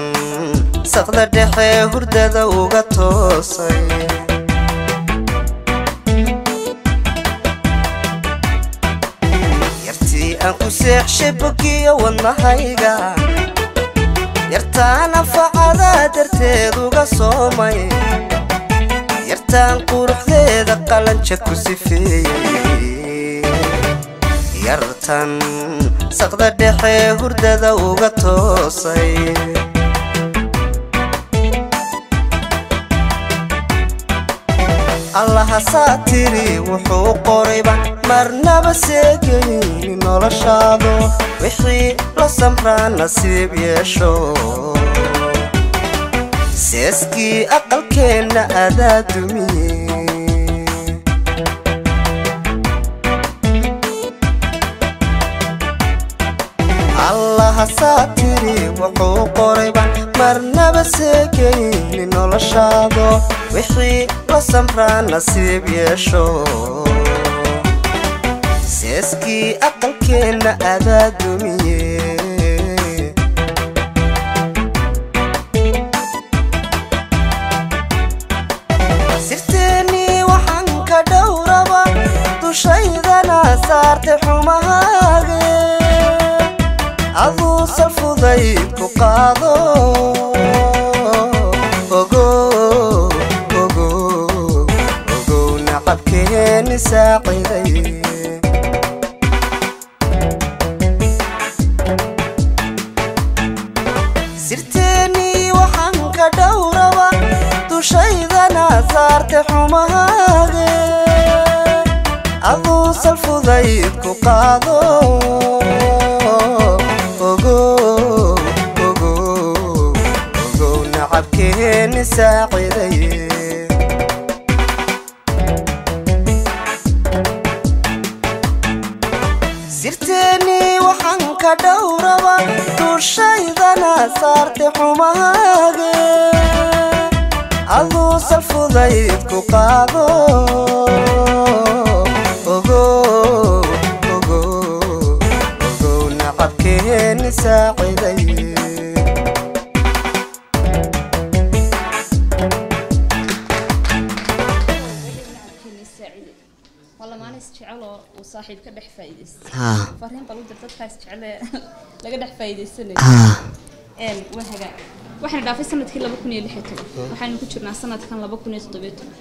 P: saqda dhexe hurdada uga toosay. Yartii aan ku seexshay bogiyo wadnahayga yartaan anfacada darteed uga soomay. Yartaan quruxdeeda qalanja ku sifeeyey yartan saqda dhexe hurdada uga toosay allahasaa tiri wuxuu qorayba marnaba seegayni noloshaado wixii la samraa nasiib yeesho. Seeskii aqalkeenna adaa dumiye. Allahasaa tiri wuxuu qorayba marnaba seegayni noloshaado wixii la samraa nasiib yeesho seeskii aqalkeenna adaa dumiye sirteennii waxaan ka dhowraba dushaydana saartay xumahaage aduu salfudayd ku qaado ogo ogo ogow nacabkeeni saaciday sirteennii waxaan ka dhowraba dushaydana saartay xumahaage aduu salfudayd ku qaado ogow nacabkeeni saacidaye sirteennii waxaan ka dhowraba salfudayd ku qaado
A: laga dhex faa'iidaysanayo
O: Haa.
A: een waa hagaa waxaan dhaafay sannadkii laba kun iyo lix iyo toban waxaanu ku jirnaa sanadkan laba kun iyo toddobiyo toban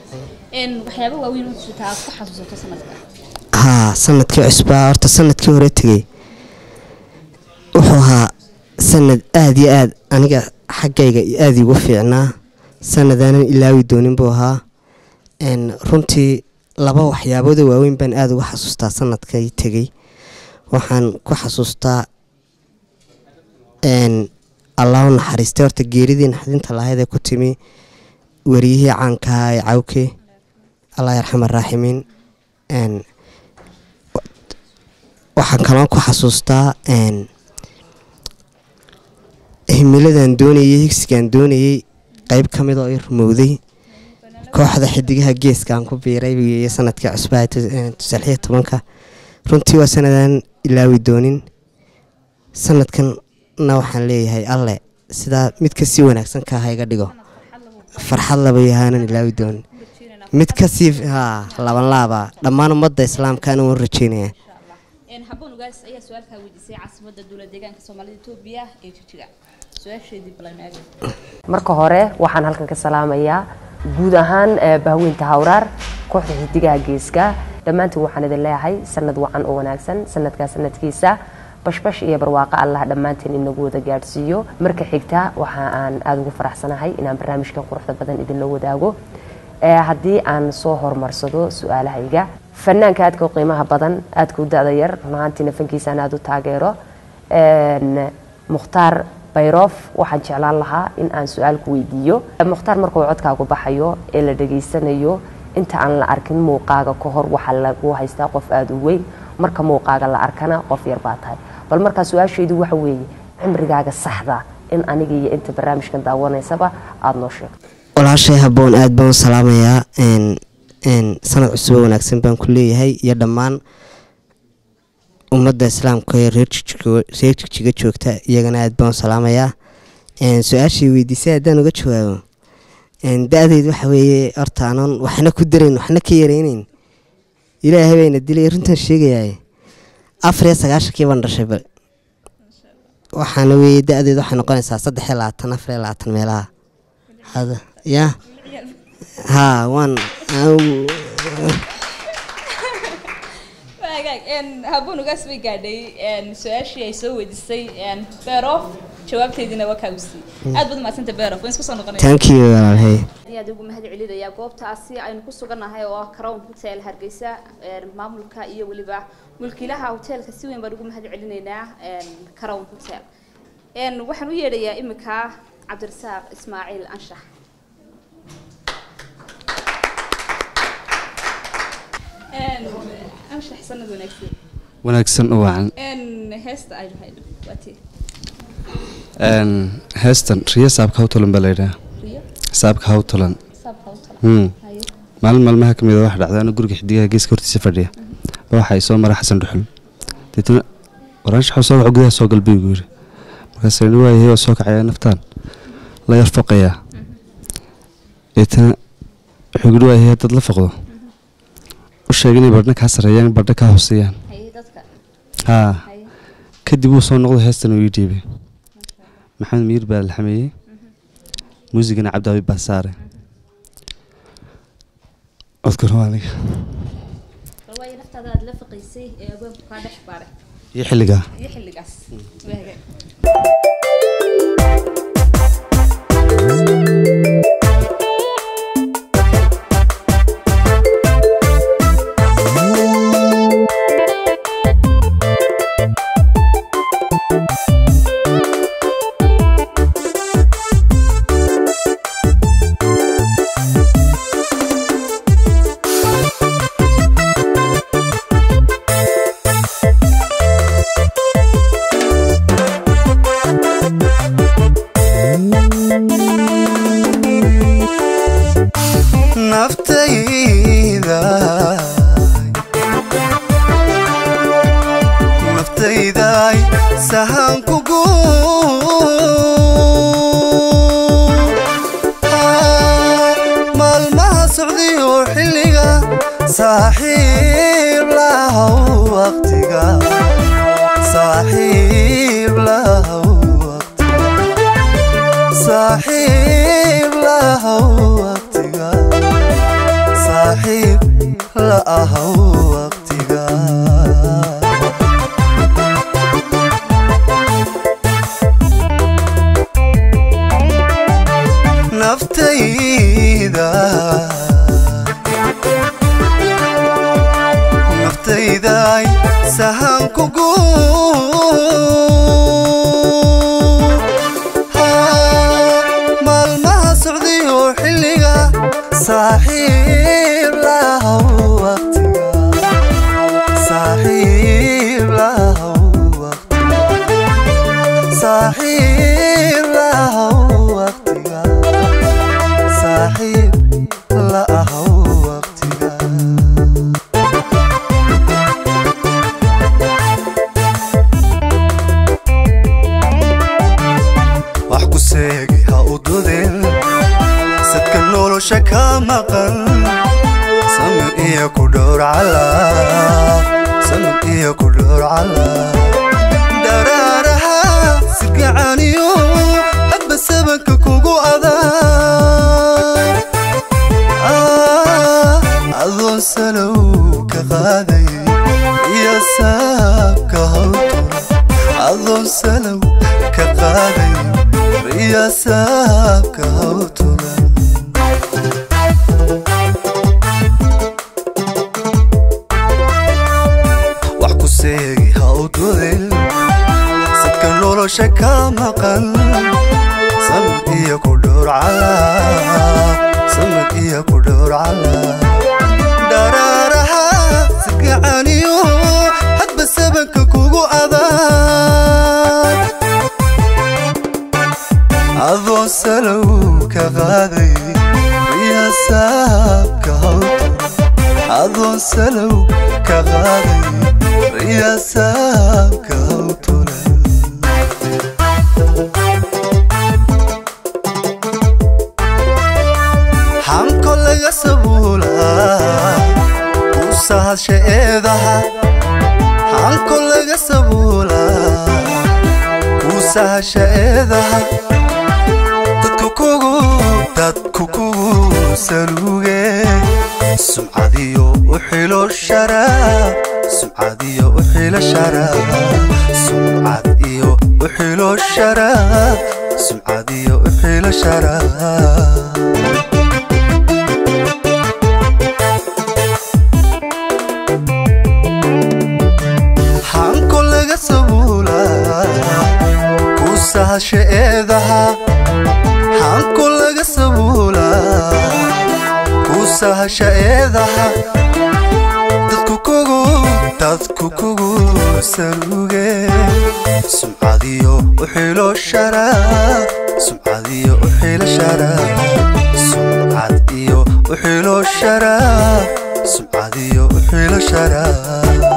A: een waxyaaba waaweyn jirta aad ku xasuusato sanadka.
O: Haa sannadkii cusbaa horta sannadkii hore tegey. Wuxuu ahaa sanad aad iyo aad aniga xaggayga aada igu fiicnaa. Sanadaanan ilaawi doonin buu ahaa. N runtii laba waxyaabooda waaweyn baan aada uga xasuustaa sanadkay tegey waxaan ku xasuustaa n allah u naxariistay horta geeridii naxdinta lahayd ee ku timi wariyihii caankaha ee cawke. Allah yarxam araaximiin waxaan kaloo ku xasuustaa himiladan doonayay higsigaan doonayay qeyb ka mid oo i rumowday kooxda xidigaha geeska aan ku biiray sannadkii cusbaa runtii waa sanadaan ilaawi doonin. Sanadkanna waxaan leeyahay alle sidaa mid ka sii wanaagsan ka ha iga dhigo. Farxad laba yahaanan ilaawi doonin mid ka sii haa laban laaba. Dhammaan ummadda islaamkaana waan rajeynaya
A: haboon ugaas ayaa su'aalkaa weydiisay caasimadda dowlad deegaanka soomaalida etoobiya ee jigjiga su'aasheedii balanaagay
Q: marka hore waxaan halkan ka salaamayaa guud ahaan eh, bahweynta hawraar kooxda xidigaha geeska dhammaantiin waxaan idin leeyahay sanad wacan oo wanaagsan sanadkaa sanadkiisa bashbash iyo barwaaqo allah dhammaantiin inagu wada gaadhsiiyo marka xigta waxa aan aada ugu faraxsanahay inaan barnaamijkan quruxda badan idinla wadaago Eh, haddii aan soo horumarsado su-aalahayga fanaanka aadka u qiimaha badan aadka u da-da yar run ahaantiina fankiisaan aada u taageero mukhtaar bayrof waxaan jeclaan lahaa in aan su'aal ku weydiiyo. Mukhtaar markuu codkaagu baxayo ee la dhegaysanayo inta aan la arkin muuqaaga ka hor waxaa lagu haystaa qof aada u weyn marka muuqaaga la arkana qof yar baa tahay. Bal markaa su'aashaydu waxa weeye cimrigaaga saxda in aniga iyo inta barnaamijkan daawanaysaba aada noo sheegto.
O: Walaashay haboon aad baan u salaamayaa. Sanad cusub oo wanaagsan baan ku leeyahay. Iyo dhammaan ummadda islaamka ee reer jigjiga joogta iyagana aad baan salaamayaa. Su'aashii weydiisay haddaan uga jawaabo. Da-deyd waxa weeye horta anoon waxna ku darayn waxna ka yaraynayn. Ilaahay bayna dilay runtan sheegayaay afar iyo sagaashankii baan dhashay bal. Waxaana weeye da-deed waxay noqonaysaa saddex iyo labaatan afar iyo labaatan meelaha. Ya? Haa waan
A: haboon ugaas bay gaadhay su'aashii ay soo weydiisay beerof jawaabteediina waa kaawisi aad baad umadsanta beerof waan isku soo noqonaya
O: thank you walaalhay
A: ayaad ugu mahad celinayaa goobtaasi aynu ku sugannahay oo ah crown hotel hargeysa maamulka iyo weliba mulkiilaha hotelka si weyn baan ugu mahad celinaynaa crown hotel. Waxaan u yeedhayaa imika cabdirasaaq ismaaciil anshax anshax sanad wanaagsan
E: u wacan. Heestan riyo saabka hawtalan baa layidhaha
A: Riyo?
E: saabka hawtalan. Hmm. Maalin maalmaha ka mid a waxa dhacday anuu guriga xidigaha geeska hortiisa fadhiya. Ba waxa ay soo maray xasan dhuxul. Deetana waraanshaxoo soo waxa gudaha soo galbay buu yidhi. Markaas ni waayahay waa soo kacayaa naftaan. La yar foqayaa deetana wuxuu yidhi waayahay haddaad la foqdo u sheeg inay badhna kaa sarreeyaan badhna kaa hooseeyaan haa kadib wuu soo noqday heestan uu ii dhiibay. Maxamed miir baa laxameeyey muusigana cabdaabi baa saare codkuna waa aniga.
A: Bal waayo naftaada aad la
P: ahaw waqtiga naftayda naftayday sahan kugu maalmaha saaxiib lahow waqtiga saaxiib lahow waqtiga saaxiib lahow waqtiga saaxiib lahow waqtiga wax ku seegi ha u dudin sadka iyo ku dhowr calaa samir iyo ku dhowr calaa dharaaraha sigacaniyo hadba sabanka kugu adaa adoon salow ka qaaday iyo saabka hawtura adoon salow ka qaaday iyo saabka hawtura sadka nolosha ka maqan samir iyo ku dhowr calaa samir iyo ku dhowr calaa dharaaraha sigacaniyo hadba sabanka kugu adaa adoon salow ka qaaday iyo saabka hawtura adoon u xilo sharaa sumcad iyo u xilo sharaa ku sahasha eedaha xanko laga sabuulaa ku sahasha eedaha dadku kugu saluuge sumcadiyo u xilo sharaa sumcadiyo u xilo sharaa sumcad iyo u xilo sharaa sumcadiyo u xilo sharaa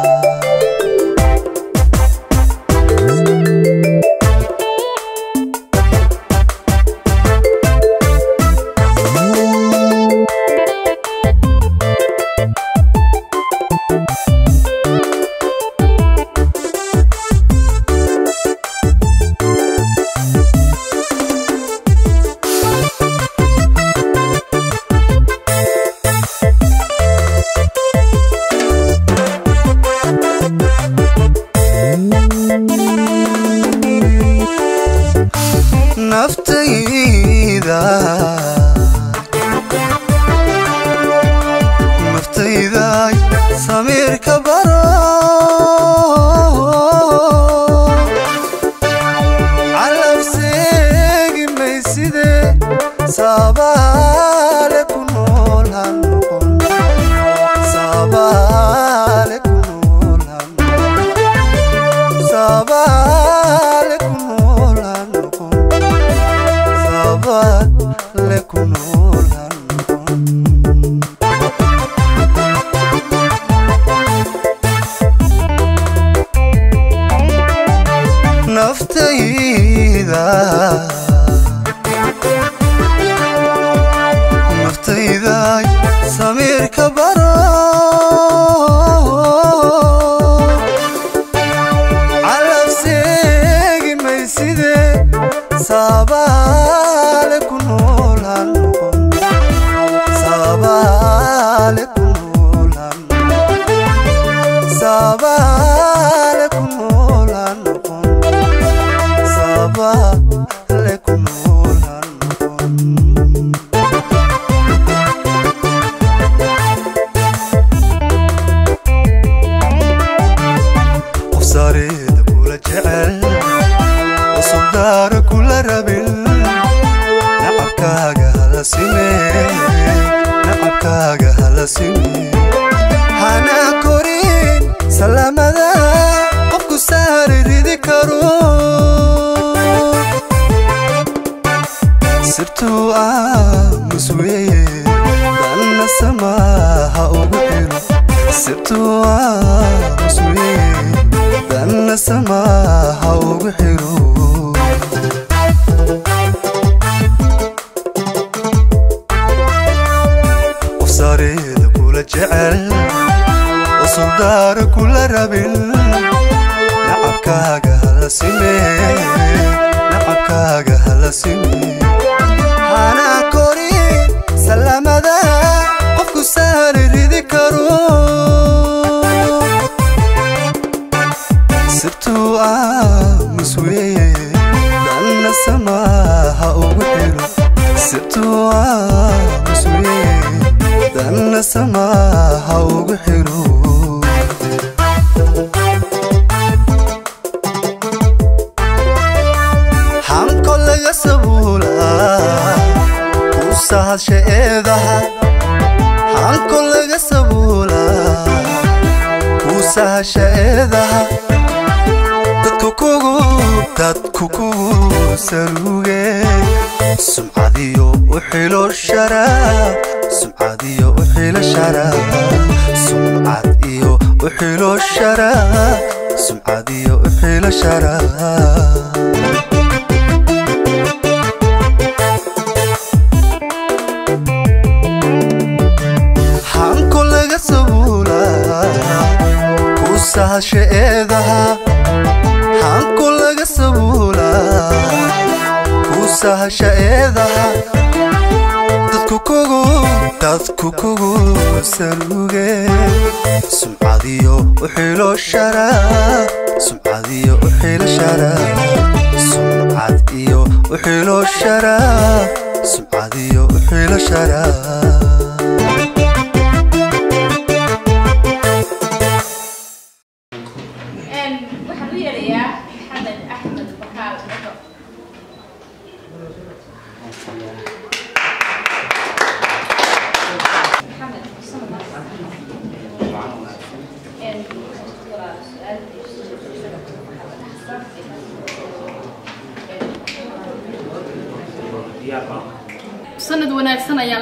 A: sharaa sumcadiyo xilo sharaa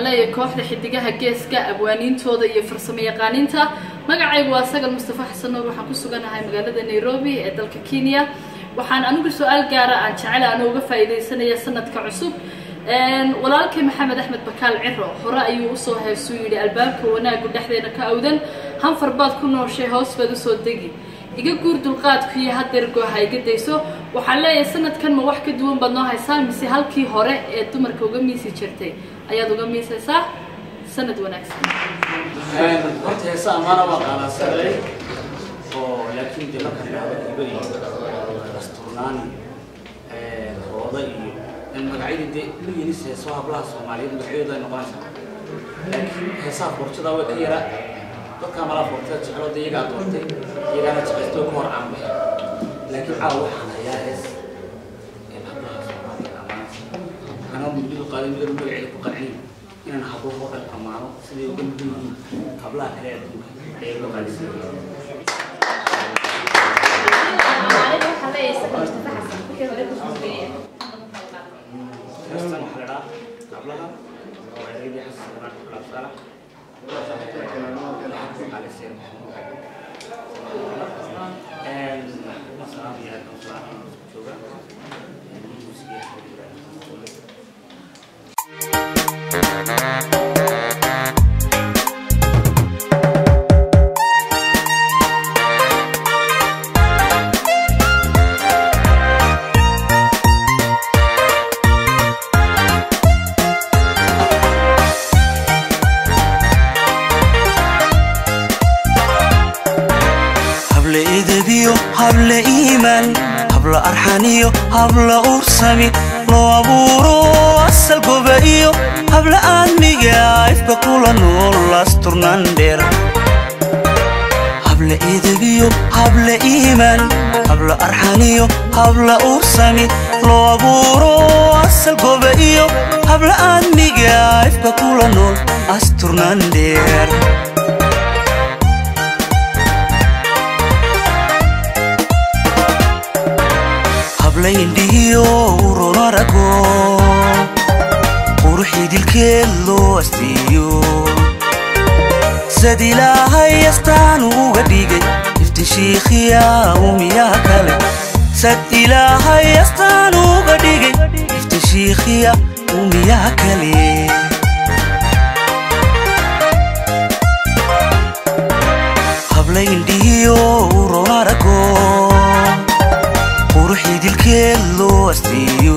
R: الله كوحدة حدقها جيس كأبوانين توضع يفرسمي قانينتا مقعي واسق المصطفى حسن وروح أكون سجنا هاي مقالة نيروبي أدل كينيا وحن أنا أقول سؤال جارة عن تعالى أنا وقف إذا سنة سنة كعصوب ولالك محمد أحمد بكال عرة هراء يوصل هاي سوي لألبك وأنا أقول لحدنا كأودن هم فربات كنا وشي هوس بدو صدقي إذا كورد القات كي هاد درجوا هاي قد يسو وحلا يا سنة كان ما واحد دوم بنا هاي سال مسي هالكي هراء تمر كوجم مسي شرتين ayaad uga miisaysaa sanad wanaagsan.
S: Horta heesa amaana waa qaanaasanay oo laakiin de marka dhahdo hibo iyo asturnaan hooda iyo magacyadii dee milyanis heeso hablaha soomaaliyeed magacyadooda ay noqonaysaa laakiin heesaha forjada way ka yara. Dadkaa malaa forjada jecloo de iyagaa doortay iyagaana jeclaysto ka hor caanbay laakiin caawa waxaan hayaa hees hablaha soomaaliyeed amaanaysa anoo muddo qaaday midaba magaceeda ku qancin inaan hablaha oo dhan ammaano siday uga mudan yihiin hablaha kale adduunka ayay uga qaalisan
T: waxaan leeyahay sagal mustafa xasan markii hore ku guuleeyay
S: heestan waxaa la dhahaa hablaha waa ereydii xasan sanaan kulaab saalax qaaliseen salaam iyo aadkan salaam jooga
C: hable edebiyo hable iimaan habla arxaniyo habla ursami loo abuuro asal goba iyo habla aadmiga tulanoolas turnandheer habla edegiyo habla iimaan habla arxaniyo habla uursani loo abuuro asal goba iyo habla aadmiga ifka kula nool asturnandheer habla indhihiyo uronarago arago quruxii dilkeed loo astiiyo sad ilaahay astaan uga dhigay iftin shiikhiya umiyaha kale sad ilaahay astaan uga dhigay iftin shiikhiya umiyaha kale habla indhihiyo uron arago quruxii dilkeed loo astiiyo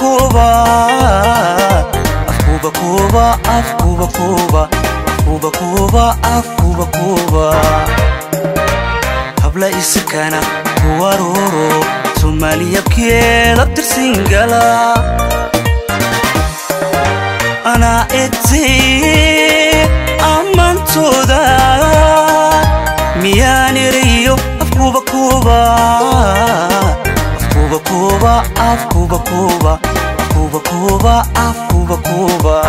C: كوبا اف كوبا كوبا اف كوبا كوبا كوبا كوبا اف كوبا. كوبا هبلا إسكانا كوارورو سوماليا بكيلا ترسنجلا أنا إتي امانتودا مياني ريو اف كوبا. كوبا اف كوبا كوبا اف كوبا كوبا. Cuba, kuba kuba Cuba,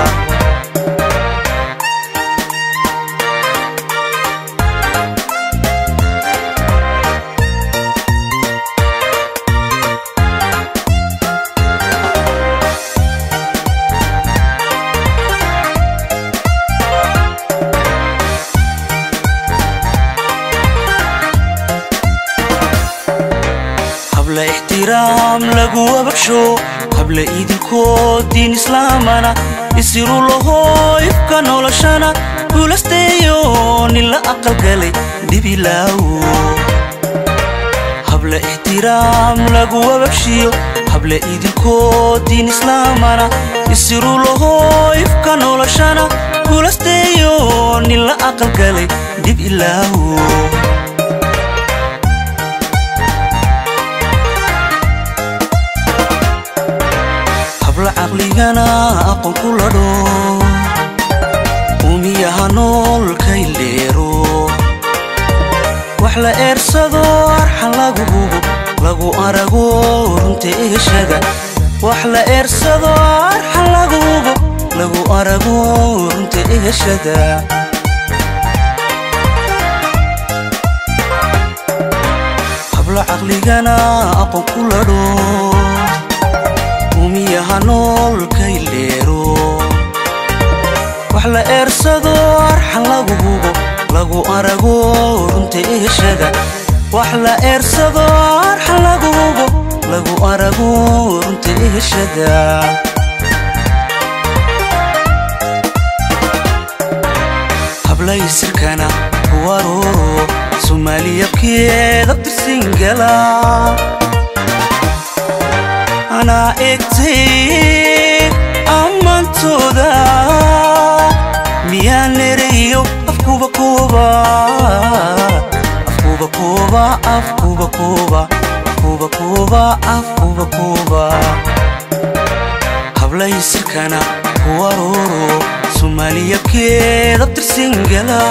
C: kuba احترام لقوا بكشو habla idinkoo diin islaamana isirulohoybka noloshana guulasteeyo nila aqalgalay dibilaawo habla ixtiraam lagu wababshiyo habla idinkoo diin islaamana isirulohoybka noloshana guulasteeyo nila aqalgalay dib ilaawo caqligana aqoon ku ladho umiyaha nool kayleero wax la eersado arxan lagu hubo lagu arago runta eeshada wax la eersado arxan lagu hubo lagu arago runta eeshada habla caqligana aqoon ku ladho nool kayleero wax la eersado arxan lagu hubo lagu arago runta eeshada wax la eersado arxan lagu hubo lagu arago runta eeshada hablay sirkana ku arooro soomaaliyabkeed abtirsin sheegtay ammantooda miyaan erayo hablahi sirkana ku aruuro sumaaliyabkeeda tirsingala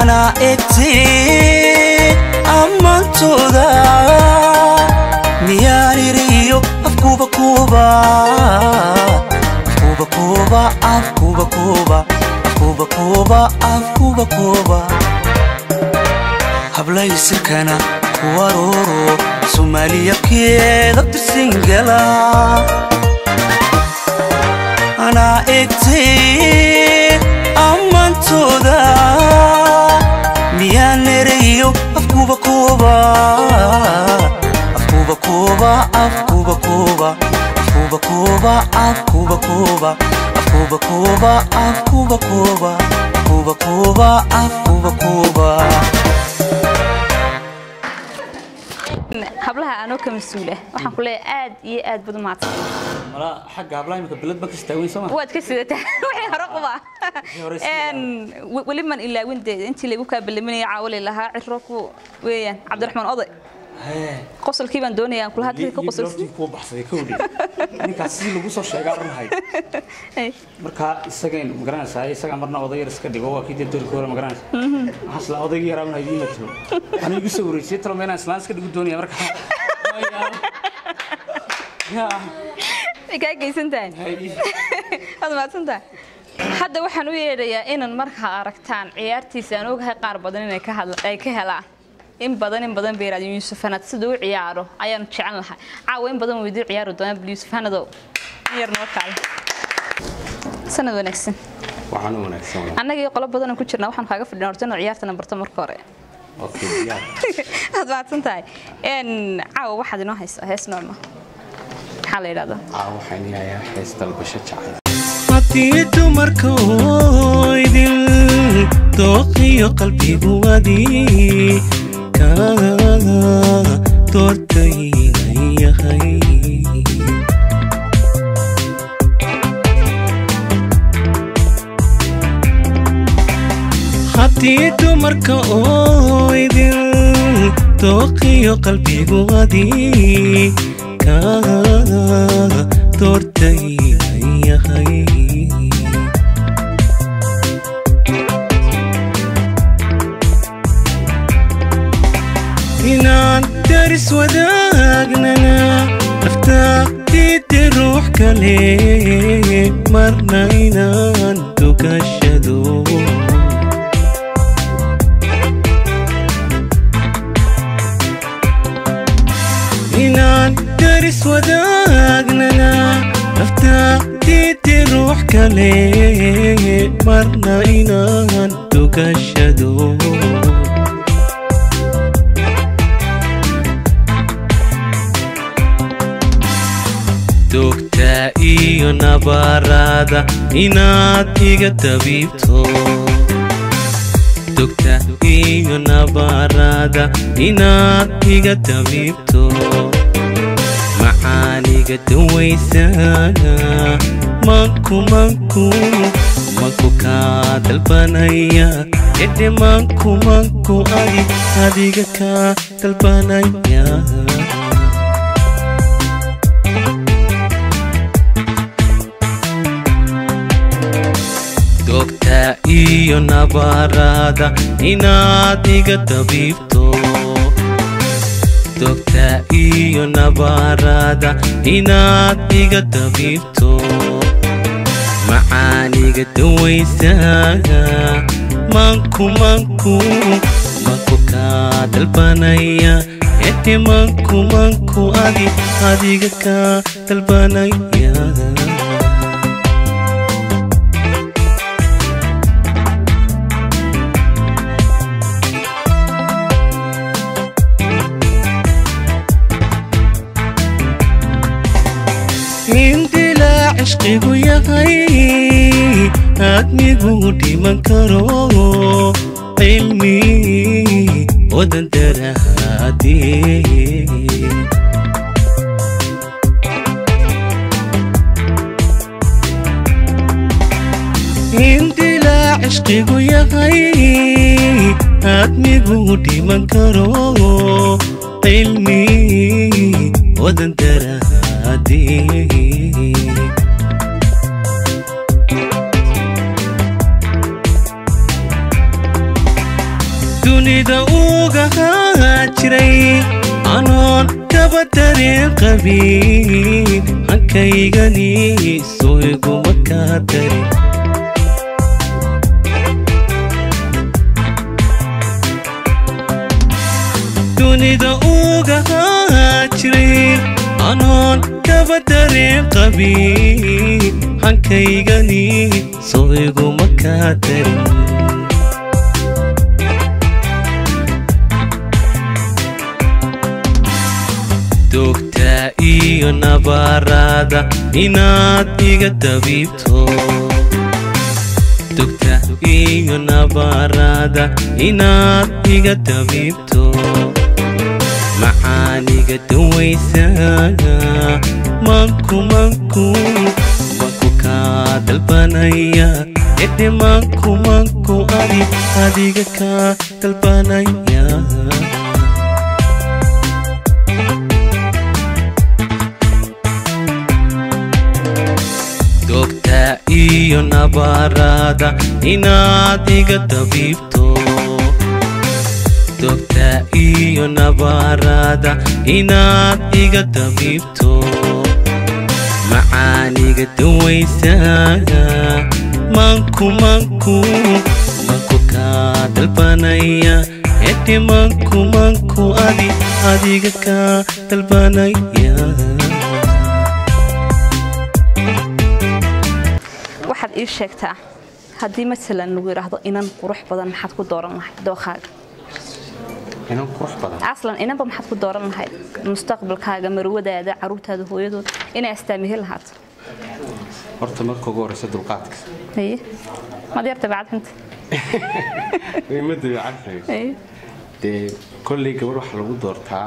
C: anaa egtay ammantooda sirkana ku arooro soomaaliyabkeed abtirsin gala anaa egtay ammantooda miyaan erayo afkuba kuba afkuba kuba afkuba kuba afkuba kuba afkuba kuba afkuba kuba afkuba kuba afkuba kuba afkuba kuba
A: hablaha anoo ka mas'uul ah waxaan ku leeyahay aad iyo aad bad umahadsan
S: mala xagga hablaha imika bilad ba ka staaweyn soo ma
A: waad ka sidataa wixii hore quba weli man ilaawin dee intii lagu kaa ballaminaya caawali lahaa ciro ku weeyaan cabdiraxmaan oday qosolkii baan doonayaa aan kula hadlay ka qosolsi
S: qosol kuwa baxsaday kowdhi ninkaas si lagu soo sheegaa runahay marka isagayn ma garanaysaa isagaa marna oday yar iska dhigo waa kii dee doorkii hore magaranaysa waxaan isla odaygii yaraa unhay idiin matalo anaa igu soo wareysiyay talo meenaan islaan iska dhigu doonaya marka
A: kaa geysan tahay waad mahadsan tahay hadda waxaan u yeedhayaa inan markaa aragtaan ciyaartiisa aan ogahay qaar badan inay ka hadla ay ka helaan in badan in badan bay yidhahdeen yuusuf hanad sida u ciyaaro. Ayaanu jecel lahay caawa in badan weydii ciyaari doonaa bal yuusuf hanadow in yar noo kaale sanad wanaagsan.
S: Waxaan u wanaagsan walaal.
A: annagii qolo badan ku jirnaa waxaan kaaga fadhinaa horta inaad ciyaartana barto marka hore. Waad mahadsan tahay. N caawa waxaad inoo haysaa? Hees noocma maxaa la yidhahdaa
S: Aa, waxaan ilayaa hees dalbasho jacayl
K: haddii dumarka oo idil dooqiyo qalbigu adii haddii dumarka oo idil. Dooqiyo qalbigu adii kaa doortaydan yahay inaan daris wadaagnana naftaadiide ruux kale marna inaan dugashado inaan daris wadaagnana naftaadiide ruux kale marna iyo nabarada inaad iga dabiibto dogta iyo nabarada inaad iga dabiibto macaaniga dawaysana manku manku manku kaa dalbanaya edhe manku manku adi adiga kaa dalbanaya dogta iyo nabarada inaad iga dabiibto dogta iyo nabarada inaad iga dabiibto macaaniga dawaysana manku manku manku kaa dalbanaya ete manku manku adi adiga kaa dalbanaya cishqigu yahay aadmigu dhiman karo cilmi wadan daraadee indilaa yahay aadmigu dhiman karo cilmi wadan daraadee dunida ugahaa jiray anoon kaba dareen qabin hankaygani soo iguma kaa darin dunida ugahaa jiray anoon kaba dareen qabin hankaygani dogta iyo nabarada inaad iga dabiibto dogta iyo nabarada inaad iga dabiibto macaaniga dawaysa manku manku manku kaa dalbanaya edhe manku manku adi adiga kaa dalbanaya iyo nabarada inaad iga dabiibto dogta iyo nabarada inaad iga dabiibto macaaniga dawaysa manku manku manku kaa dalbanaya edhe manku manku adi adiga kaa dalbanaya
A: waxaad ii sheegtaa? Haddii masalan lagu yidhaahdo inan qurux badan maxaad ku dooran lahayd dookaaga
U: inan qurux badan?
A: Aslan inanba maxaad ku dooran lahayd. Mustaqbalkaaga marwadaada caruurtaada hooyadood inay astaamihi lahaato
U: horta marka ugu horeysa dulqaadka.
A: Haye maad yarta bacdinta
U: muhiimada fiican
A: haye
U: dee kolley gabar waxaa lagu doortaa.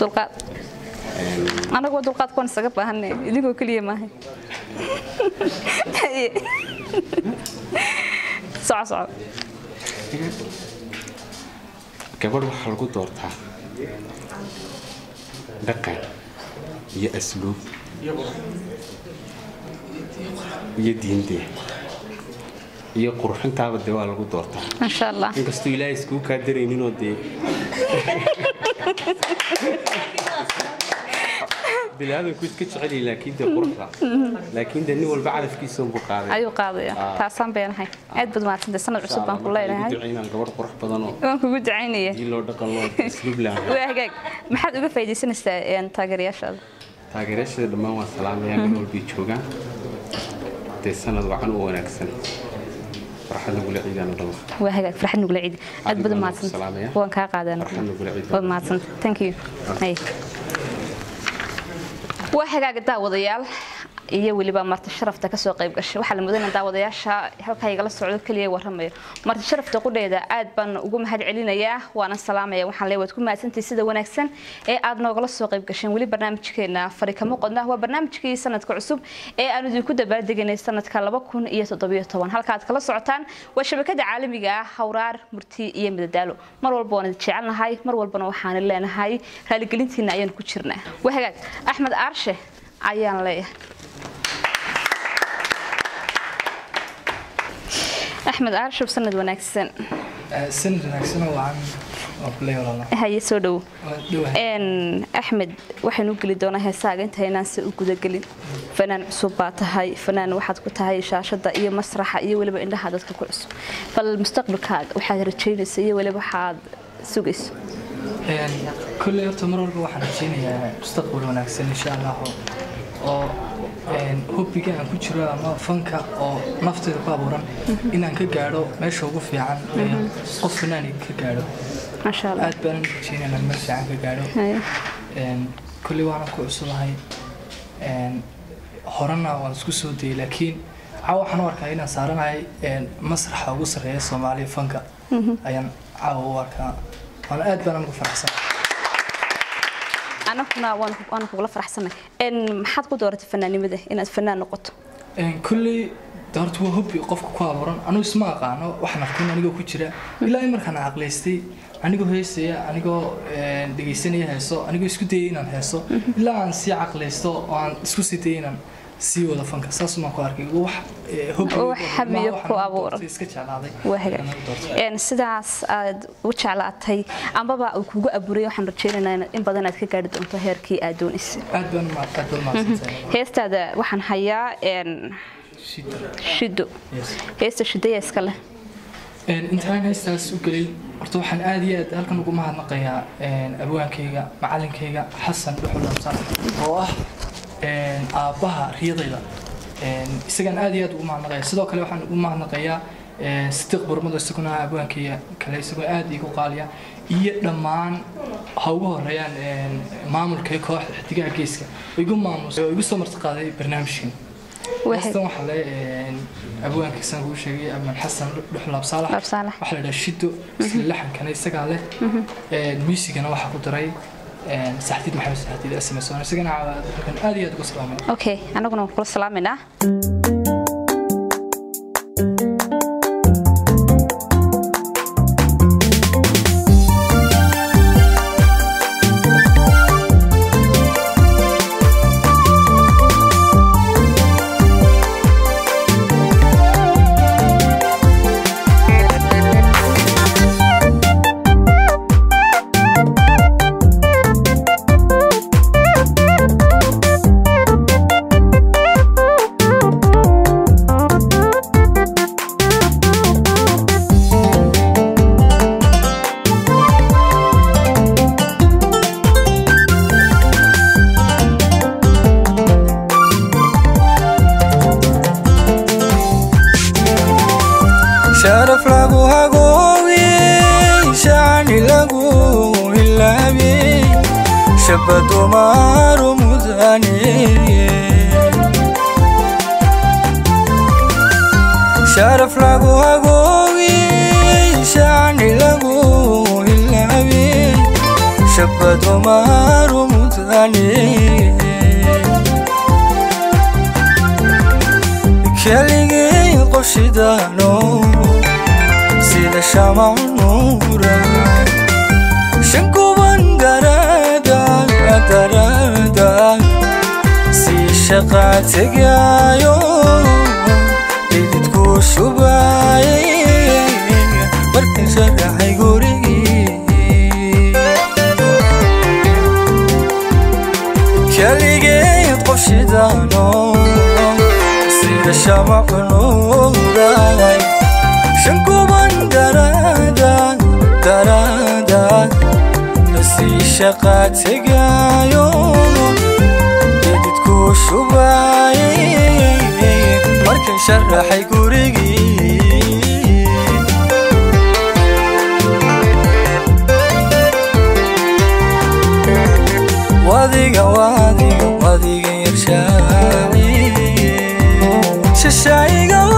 A: Dulqaad anagu waa dulqaad kuwan isaga baahanne idinkoo keliya maahay Haye. soco soco
U: gabadh waxaa lagu doortaa dhaqan iyo asluub iyo diindee iyo qurxintaaba dee waa lagu doortaa
A: maasha allah
U: inkastoo ilaahay iskuu kaa darayninoo dee laakiin dee nin walba cadafkiisa unbuu qaaday
A: ayuu qaadaya taasaan beenahay aad baad mahadsantay sanad cusub baan ku
U: ducaynaan gabadh qurux badanoo
A: waan kugu ducaynaya
U: loo dhaqan loo asluub lahaa
A: waa hagaag maxaad uga faa'iidaysanaysaa taageerayaashaada
U: taageerayaashada dhammaan waan salaamayaa meel walbay joogaan dee sanad wacan u wanaagsan
A: waa hagaag farxad nugula ciidi aad mahadsantay
U: salaamaya.
A: waan kaa qaadan
U: farxad nagula ciidaan
A: waad mahadsantay thank you. Waa hagaaga daawadayaal iyo weliba marti sharafta ka soo qayb gashay waxaa la mudanaya daawadayaasha halkaa socdo keliya warramayo marti sharafta qudheeda aad baan ugu mahad waana salaamaya. Waxaan leeyahay waad ku mahadsantahay sida wanaagsan ee aad noogala soo qayb gasheen. Weli barnaamijkeena fari kama qodna waa barnaamijkii sanadka cusub ee aan idinku dabaaldeganay sanadka laba kun iyo toddobiyo toban. Halka kala socotaan waa shabakada caalamiga ah hawraar murti iyo midadaalo mar walba waan jecelnahay mar walbana waxaan leenahay. Raaligelintiina ayaan ku jirnaa. Waa hagaag. Axmed aarshe ayaan leeyahay axmed aarshow sanad wanaagsan
V: sanad wanaagsan oo wacan oo
A: haye soo dhow n axmed waxaynu u geli doonaa heesaaga intaynaan se u gudagelin fanaan cusub baa tahay fanaan waxaad ku tahay shaashada iyo masraxa iyo weliba indhaha dadka ku cusub bal mustaqbalkaaga waxaad rajaynaysa iyo weliba waxaad sugayso
V: kolley horta mar walba waxaan rajaynayaa mustaqbal wanaagsan insha allah oo een, hobbiga aan ku jiro ama fanka oo nafteeda ku abuuran inaan ka gaadho meesha ugu fiican qof fanaan ka gaadho aad baanan rajaynaya inaan meel fiican ka gaadho kolley waanan ku cusubahay horena waan isku soo dayay laakiin caawa waxaan u arkaa inaan saaranahay masraxa ugu sarreeya soomaaliya fanka ayaan caawa u arkaa waana aad baanan ugu faraxsan
A: anaguna waan kugula faraxsanay. Maxaad ku dooratay fanaanimada inaad fanaan noqoto?
V: De horta waa hobbi qofka ku abuuran. Anugu isma aqaano waxaan arkin anigoo ku jira. Ilaa markaan caqlaystay anigoo heesaya anigoo dhegaysanaya heeso anigoo isku dayay inaan heeso ilaa aan sii caqlaysto oo aan isku sii dayay inaan sii wada fanka saas umaan ku arkay. Wax
A: ku abuuran
V: iska jeclaaday.
A: Waa hagaag. N sidaas aad u jeclaatay ambaba uu kugu abuuray waxaan rajaynaynaa in badan aad ka gaari doonto heerkii aad
V: u mahadsantahay
A: heestaada waxaan hayaa shido heesta shidaya iska leh.
V: Intaan heestaas u gelin. Horta waxaan aad iyo aad halkan ugu mahadnaqayaa abwaankayga macalinkayga xasan dhuxul absar oo ah aabbaha riyadayda. Isagaan aad iyo aad ugu mahadnaqaya sidoo kale waxaan ugu mahadnaqayaa sidiiq burmado isaguna abwaankayga kale isagoo aad iigu qaaliya iyo dhammaan ha ugu horeeyaan maamulka kooxda xidigaha geeska. Igu maamus oo igu soo martiqaaday barnaamijkan. Heestan waxaa le abwaanka san kuu sheegay abaan xasan dhuxul absaalax waxaa la dhaha shido isla laxankana isagaa leh. Muusigana waxaa ku daray Ehm, saxaafid maxamed saxaafid asma soon isagana halkan aad iyo aad ugu salaamay.
A: Okay anaguna kula
W: salaamayna sama ulung dai shanku bandarada darada nasi shaqat gayo jadid ku shubay markan sharaxay gurigii adiga waa 是下一个。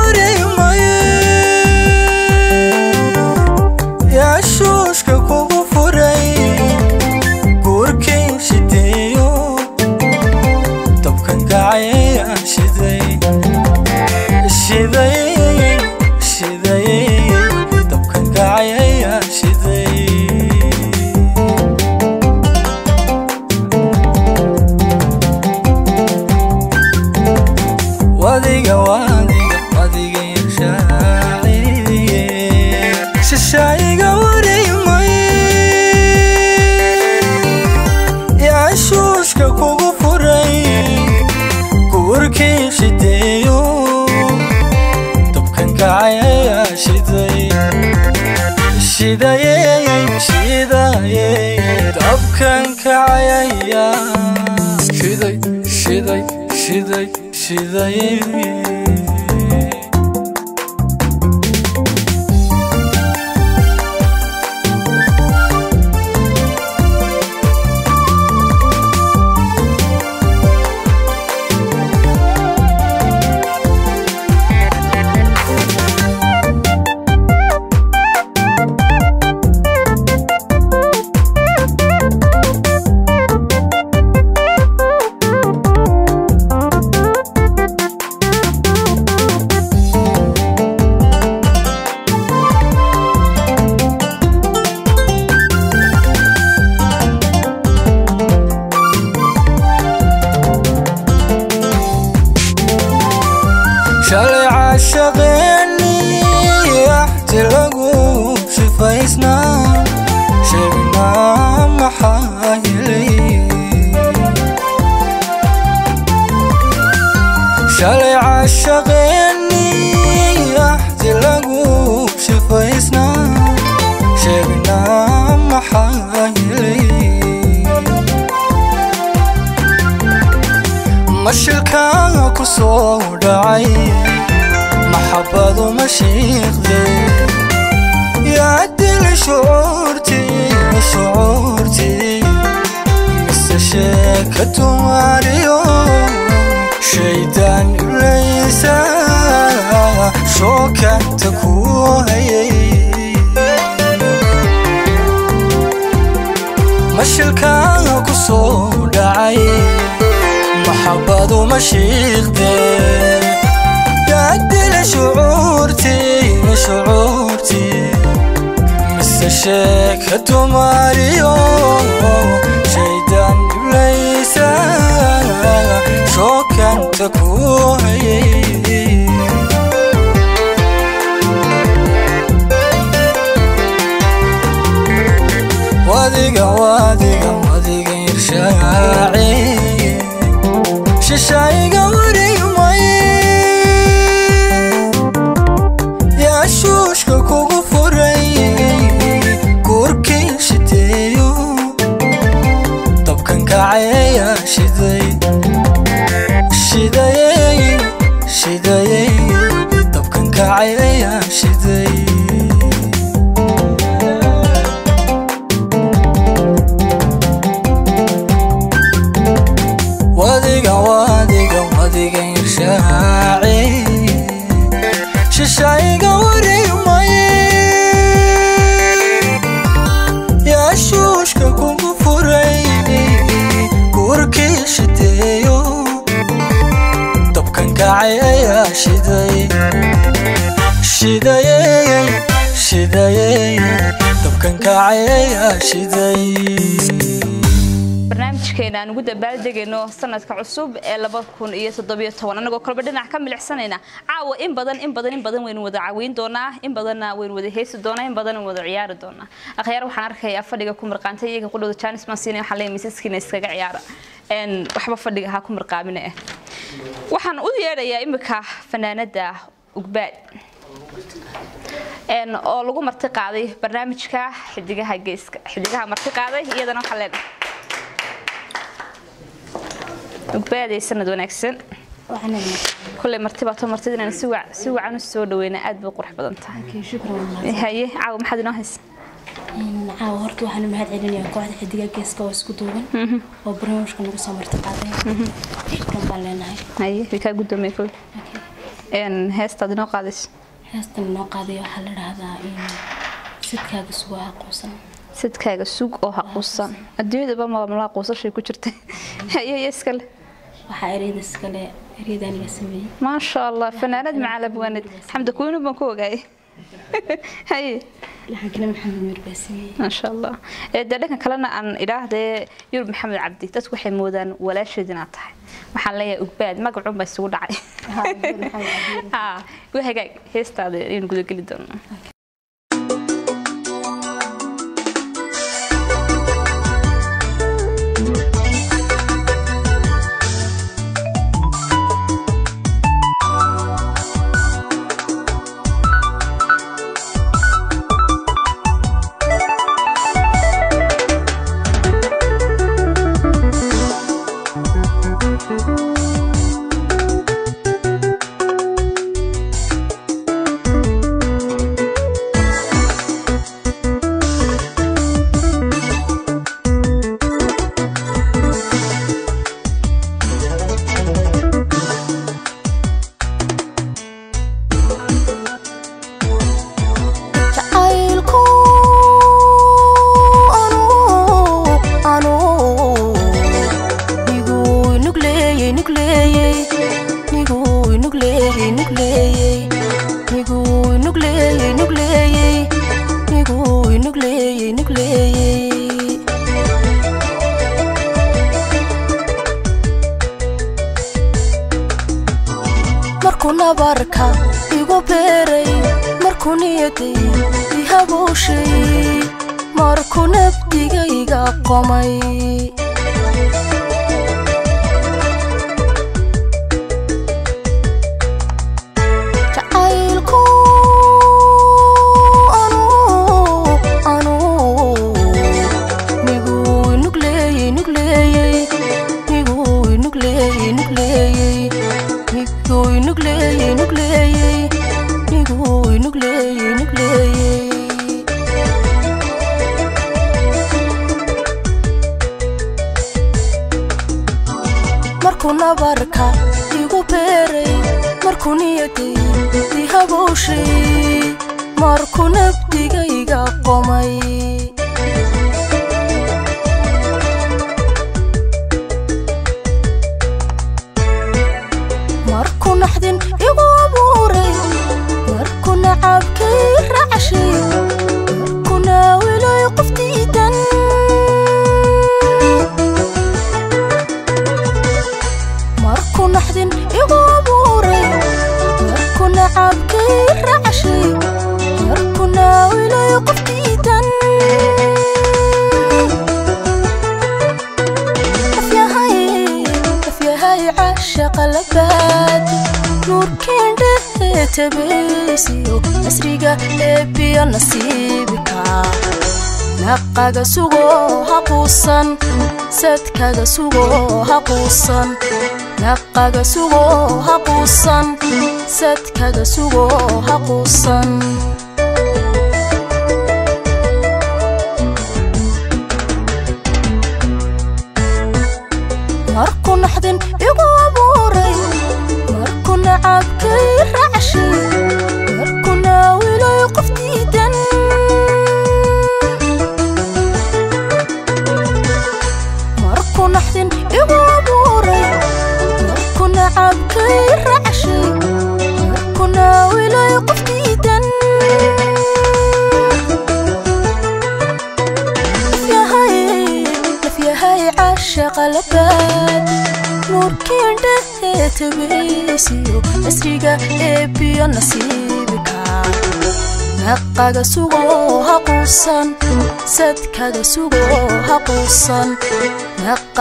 W: 是最。我的狗，我的狗，我的狗，是。Shidayey shidayey dabkan kacay ayaa shiday.
A: Barnaamijkeena aan ugu dabaaldegayno sanadka cusub ee anagoo kolba dhinac ka milicsanayna caawa in badan in badan in badan waynu wada caweyn doonaa in badanna waynu wada heesi doonaa in badan waynu wada ciyaari doonaa akhyaar waxaan arkayaa fadhiga ku mirqaantay iyaga qudhooda janis mansina waxaan leeyahay misaskiina iskaga ciyaara. N waxba fadhiga ha ku mirqaamina ah waxaan u yeedhayaa imika fanaanada ugbaad oo lagu marti qaaday barnaamijka xidigaha geeska xidigaha marti qaaday iyadana waxaan leenahay ugbaaday sanad wanaagsan kulley martibaato martida inaan si wac- si wacan u soo dhaweyna aad bay qurux badan tahay. Haye caawa maxaad inoo haysa?
M: Caawa horta waxaan mahad celinayaa kooxda xidiga geeska oo isku duuban oo barnaamijka nagu soo marti qaaday. Shukran baan leenahay.
A: Haye way kaa guddoomay kule n heestaad inoo qaadayso
M: heestan inoo qaaday waxaa la dhahdaa sidkaaga sugo aqoonsan.
A: Sidkaaga sug oo haquusan adduunyadaba maamulaa quusashay ku jirta haye iyo iskale
M: waxaa ereyda iskale ereyda aniga sameeyey.
A: Maasha allah fanaanad macalab waanad xamda kuwinu baan ku ogaayay maasha allah ee dee dhanka kalena aan idhaahdee yurub maxamed cabdi dadku waxay moodaan walaasheed inaad tahay. Waxaan leeyahay ugbaad magacun baa isugu dhacay. Ha waa hagaag heestaada ayaynu gudageli doonaa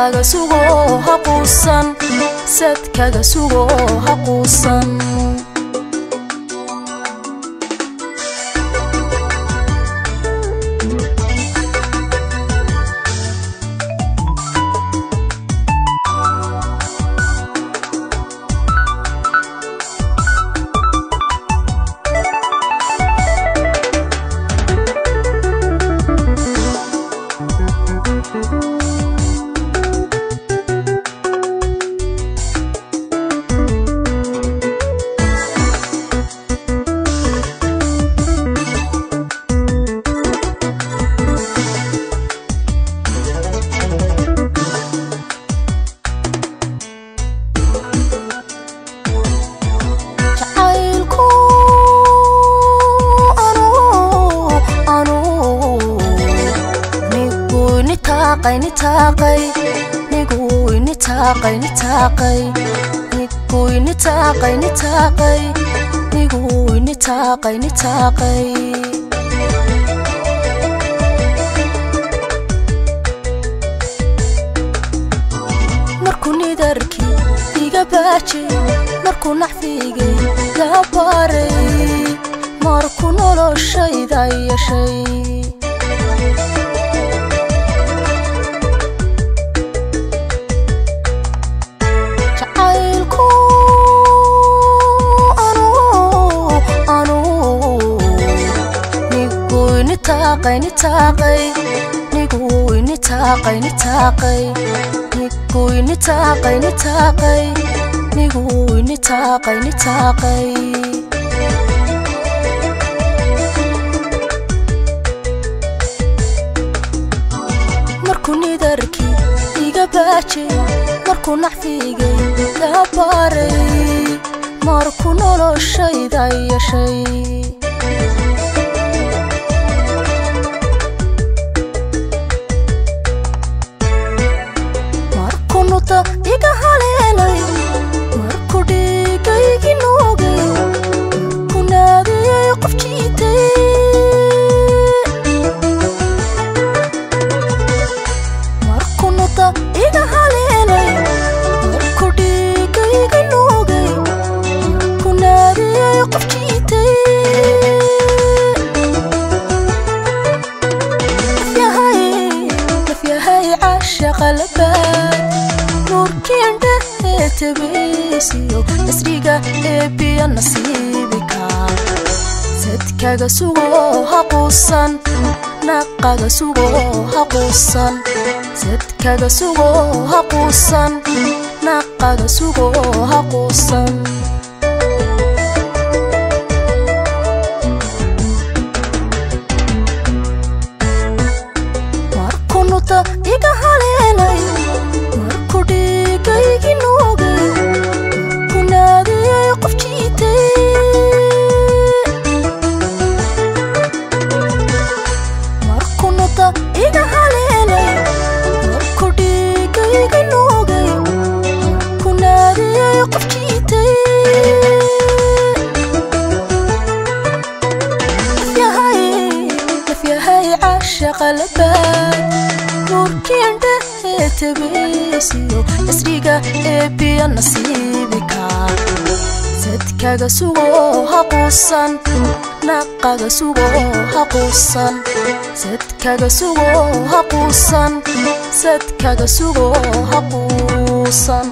X: naqaga sugo haquusan sadkaga sugo haquusan نتاقي نقوي نتاقي نتاقي نقوي نتاقي نتاقي نقوي نتاقي نتاقي markuu nidarki iga baajay markuu nacfiigay gaa baaray markuu noloshayda yeeshay نتاقي نتاقي نقوي نتاقي نتاقي نقوي نتاقي نتاقي نقوي نتاقي نتاقي markuu nidarkii iga baajay markuu nacfiigay daabaaray markuu noloshayda yashay sadkaga sugo haquusan naqaga sugo haquusan sadkaga sugo haquusan naqaga sugo haquusan sadkaga sugo haquusan naqaga sugo haquusan sadkaga sugo haquusan sadkaga sugo haquusan